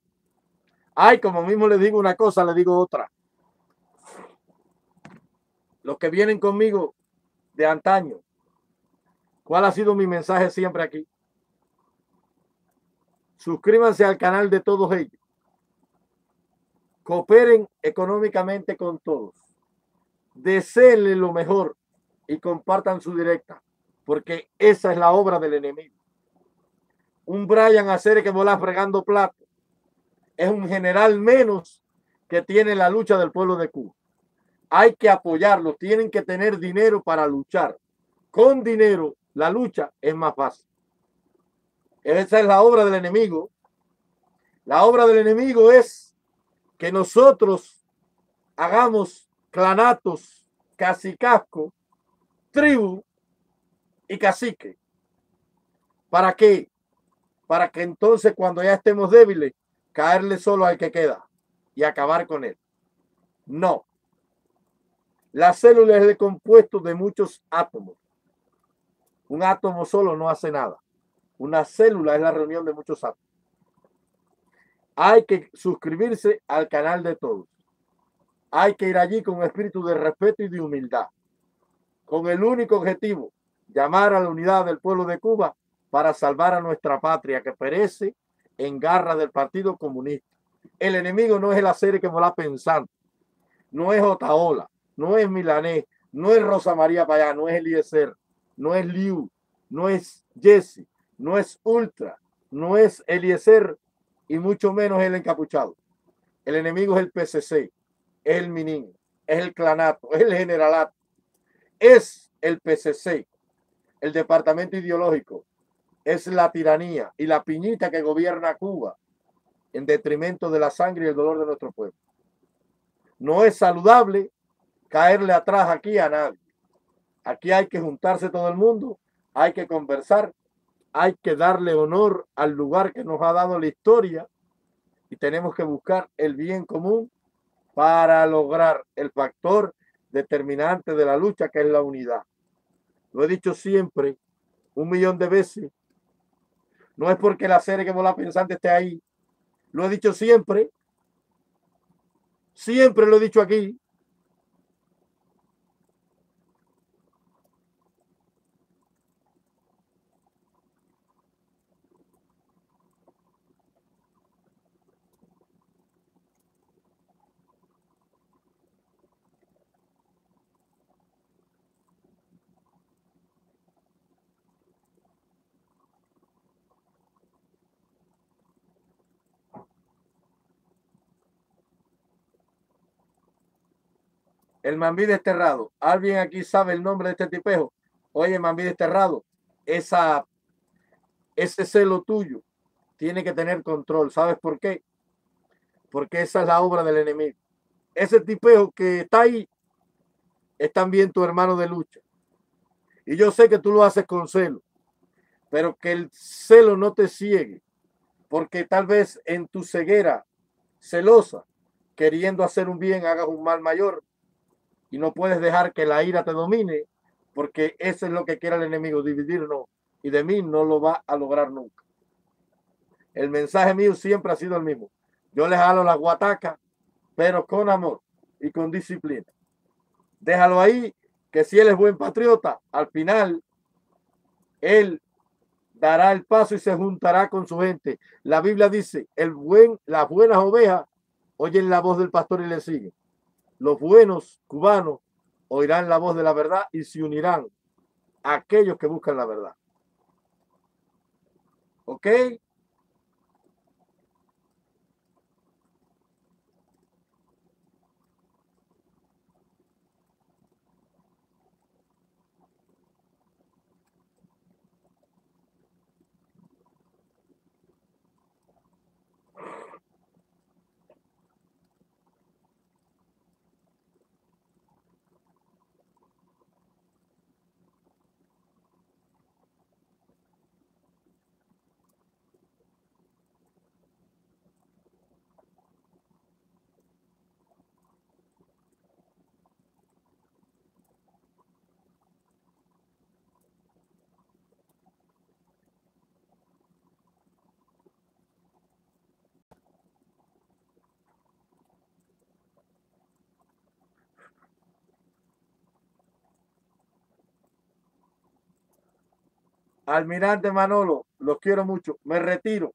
Ay, como mismo le digo una cosa, le digo otra. Los que vienen conmigo de antaño, ¿cuál ha sido mi mensaje siempre aquí? Suscríbanse al canal de todos ellos. Cooperen económicamente con todos. Deseenle lo mejor y compartan su directa, porque esa es la obra del enemigo un Brian Acere que vola fregando plato. Es un general menos que tiene la lucha del pueblo de Cuba. Hay que apoyarlo, tienen que tener dinero para luchar. Con dinero la lucha es más fácil. Esa es la obra del enemigo. La obra del enemigo es que nosotros hagamos clanatos, casicasco, tribu y cacique. ¿Para qué? Para que entonces cuando ya estemos débiles, caerle solo al que queda y acabar con él. No. La célula es de compuesto de muchos átomos. Un átomo solo no hace nada. Una célula es la reunión de muchos átomos. Hay que suscribirse al canal de todos. Hay que ir allí con un espíritu de respeto y de humildad. Con el único objetivo, llamar a la unidad del pueblo de Cuba para salvar a nuestra patria que perece en garra del Partido Comunista. El enemigo no es el hacer que va pensando, no es Otaola, no es Milanés, no es Rosa María Payá, no es Eliezer, no es Liu, no es Jesse, no es Ultra, no es Eliezer y mucho menos el encapuchado. El enemigo es el PCC, es el Minin, es el Clanato, es el Generalato, es el PCC, el Departamento Ideológico, es la tiranía y la piñita que gobierna Cuba en detrimento de la sangre y el dolor de nuestro pueblo. No es saludable caerle atrás aquí a nadie. Aquí hay que juntarse todo el mundo, hay que conversar, hay que darle honor al lugar que nos ha dado la historia y tenemos que buscar el bien común para lograr el factor determinante de la lucha que es la unidad. Lo he dicho siempre, un millón de veces, no es porque la serie que la pensante esté ahí. Lo he dicho siempre. Siempre lo he dicho aquí. El mambí desterrado. ¿Alguien aquí sabe el nombre de este tipejo? Oye, mambí desterrado, esa, ese celo tuyo tiene que tener control. ¿Sabes por qué? Porque esa es la obra del enemigo. Ese tipejo que está ahí es también tu hermano de lucha. Y yo sé que tú lo haces con celo, pero que el celo no te ciegue, porque tal vez en tu ceguera celosa, queriendo hacer un bien, hagas un mal mayor y no puedes dejar que la ira te domine, porque eso es lo que quiere el enemigo, dividirnos, y de mí no lo va a lograr nunca. El mensaje mío siempre ha sido el mismo. Yo le jalo la guataca, pero con amor y con disciplina. Déjalo ahí, que si él es buen patriota, al final él dará el paso y se juntará con su gente. La Biblia dice, el buen, las buenas ovejas oyen la voz del pastor y le siguen los buenos cubanos oirán la voz de la verdad y se unirán a aquellos que buscan la verdad. ¿Ok? Almirante Manolo, los quiero mucho. Me retiro.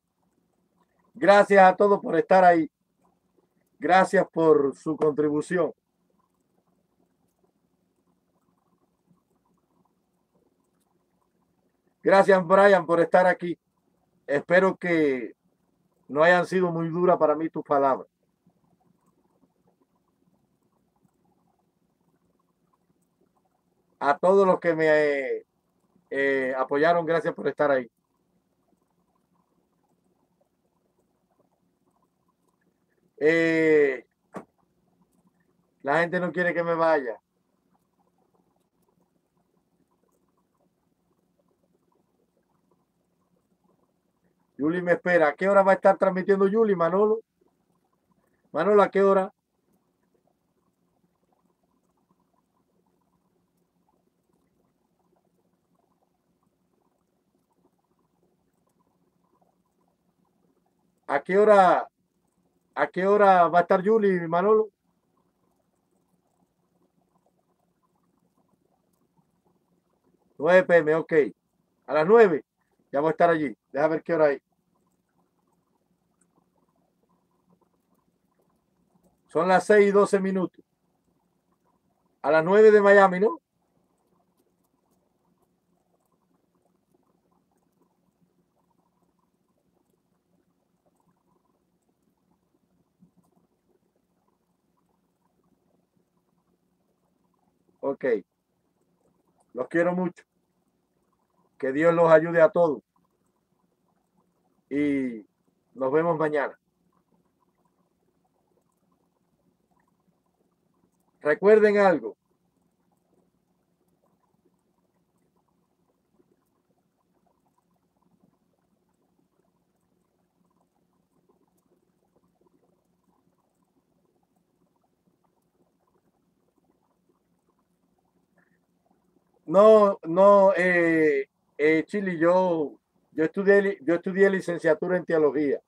Gracias a todos por estar ahí. Gracias por su contribución. Gracias, Brian, por estar aquí. Espero que no hayan sido muy duras para mí tus palabras. A todos los que me eh, apoyaron, gracias por estar ahí. Eh, la gente no quiere que me vaya. Yuli me espera. ¿A qué hora va a estar transmitiendo Yuli, Manolo? Manolo, ¿a qué hora? ¿A qué hora? ¿A qué hora va a estar Yuli, Manolo? Nueve pm, ok. A las nueve ya voy a estar allí. Deja ver qué hora hay. Son las 6 y 12 minutos. A las 9 de Miami, ¿no? Ok. Los quiero mucho. Que Dios los ayude a todos. Y nos vemos mañana. Recuerden algo. No, no, eh, eh, Chile, yo, yo estudié, yo estudié licenciatura en teología.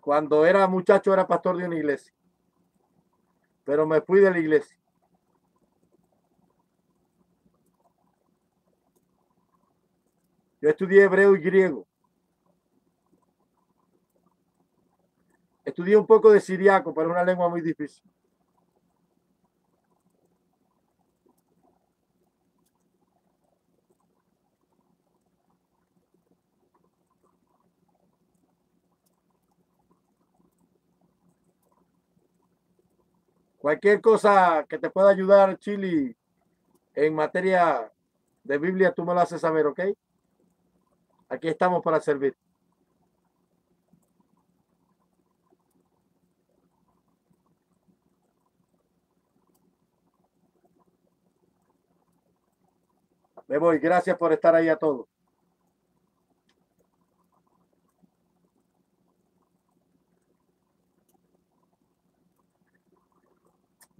Cuando era muchacho era pastor de una iglesia pero me fui de la iglesia. Yo estudié hebreo y griego. Estudié un poco de siriaco, pero es una lengua muy difícil. Cualquier cosa que te pueda ayudar, Chili, en materia de Biblia, tú me lo haces saber, ¿ok? Aquí estamos para servir. Me voy. Gracias por estar ahí a todos.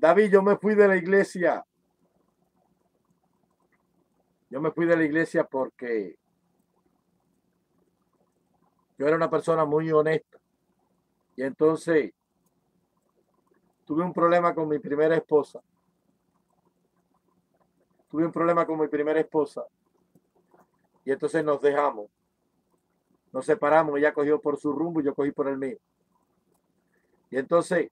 David, yo me fui de la iglesia. Yo me fui de la iglesia porque yo era una persona muy honesta. Y entonces tuve un problema con mi primera esposa. Tuve un problema con mi primera esposa. Y entonces nos dejamos. Nos separamos. Ella cogió por su rumbo y yo cogí por el mío. Y entonces,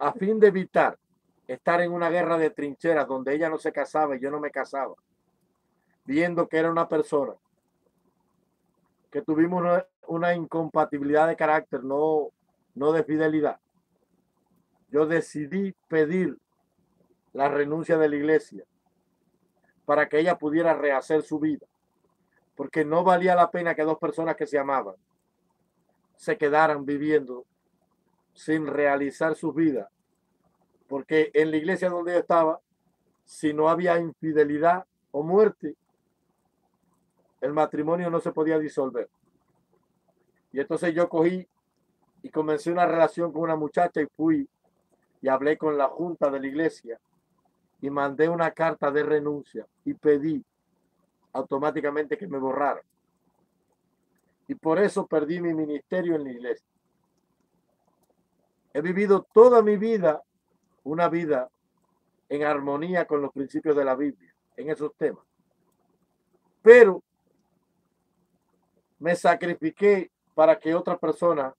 a fin de evitar estar en una guerra de trincheras donde ella no se casaba y yo no me casaba, viendo que era una persona que tuvimos una, incompatibilidad de carácter, no, no de fidelidad. Yo decidí pedir la renuncia de la iglesia para que ella pudiera rehacer su vida, porque no valía la pena que dos personas que se amaban se quedaran viviendo sin realizar su vida porque en la iglesia donde yo estaba, si no había infidelidad o muerte, el matrimonio no se podía disolver. Y entonces yo cogí y comencé una relación con una muchacha y fui y hablé con la junta de la iglesia y mandé una carta de renuncia y pedí automáticamente que me borraran. Y por eso perdí mi ministerio en la iglesia. He vivido toda mi vida una vida en armonía con los principios de la Biblia, en esos temas. Pero me sacrifiqué para que otra persona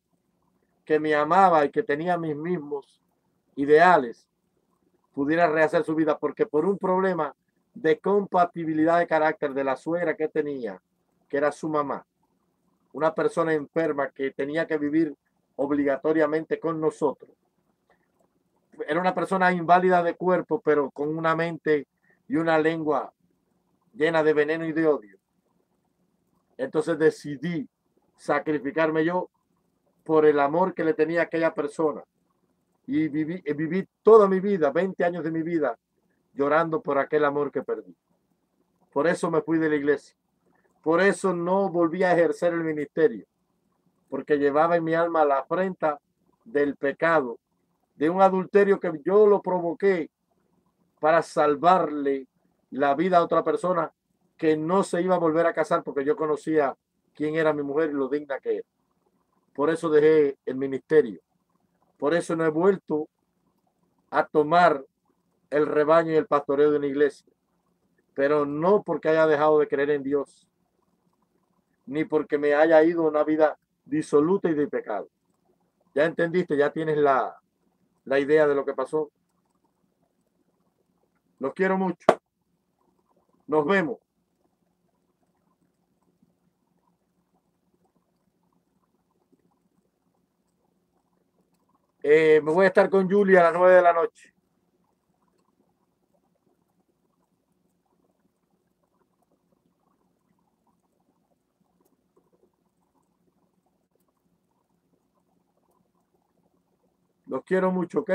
que me amaba y que tenía mis mismos ideales pudiera rehacer su vida, porque por un problema de compatibilidad de carácter de la suegra que tenía, que era su mamá, una persona enferma que tenía que vivir obligatoriamente con nosotros. Era una persona inválida de cuerpo, pero con una mente y una lengua llena de veneno y de odio. Entonces decidí sacrificarme yo por el amor que le tenía a aquella persona. Y viví, viví toda mi vida, 20 años de mi vida, llorando por aquel amor que perdí. Por eso me fui de la iglesia. Por eso no volví a ejercer el ministerio. Porque llevaba en mi alma la afrenta del pecado, de un adulterio que yo lo provoqué para salvarle la vida a otra persona que no se iba a volver a casar porque yo conocía quién era mi mujer y lo digna que era. Por eso dejé el ministerio. Por eso no he vuelto a tomar el rebaño y el pastoreo de una iglesia. Pero no porque haya dejado de creer en Dios, ni porque me haya ido una vida disoluta y de pecado. Ya entendiste, ya tienes la, la idea de lo que pasó. Los quiero mucho. Nos vemos. Eh, me voy a estar con Julia a las nueve de la noche. Los quiero mucho, ¿ok?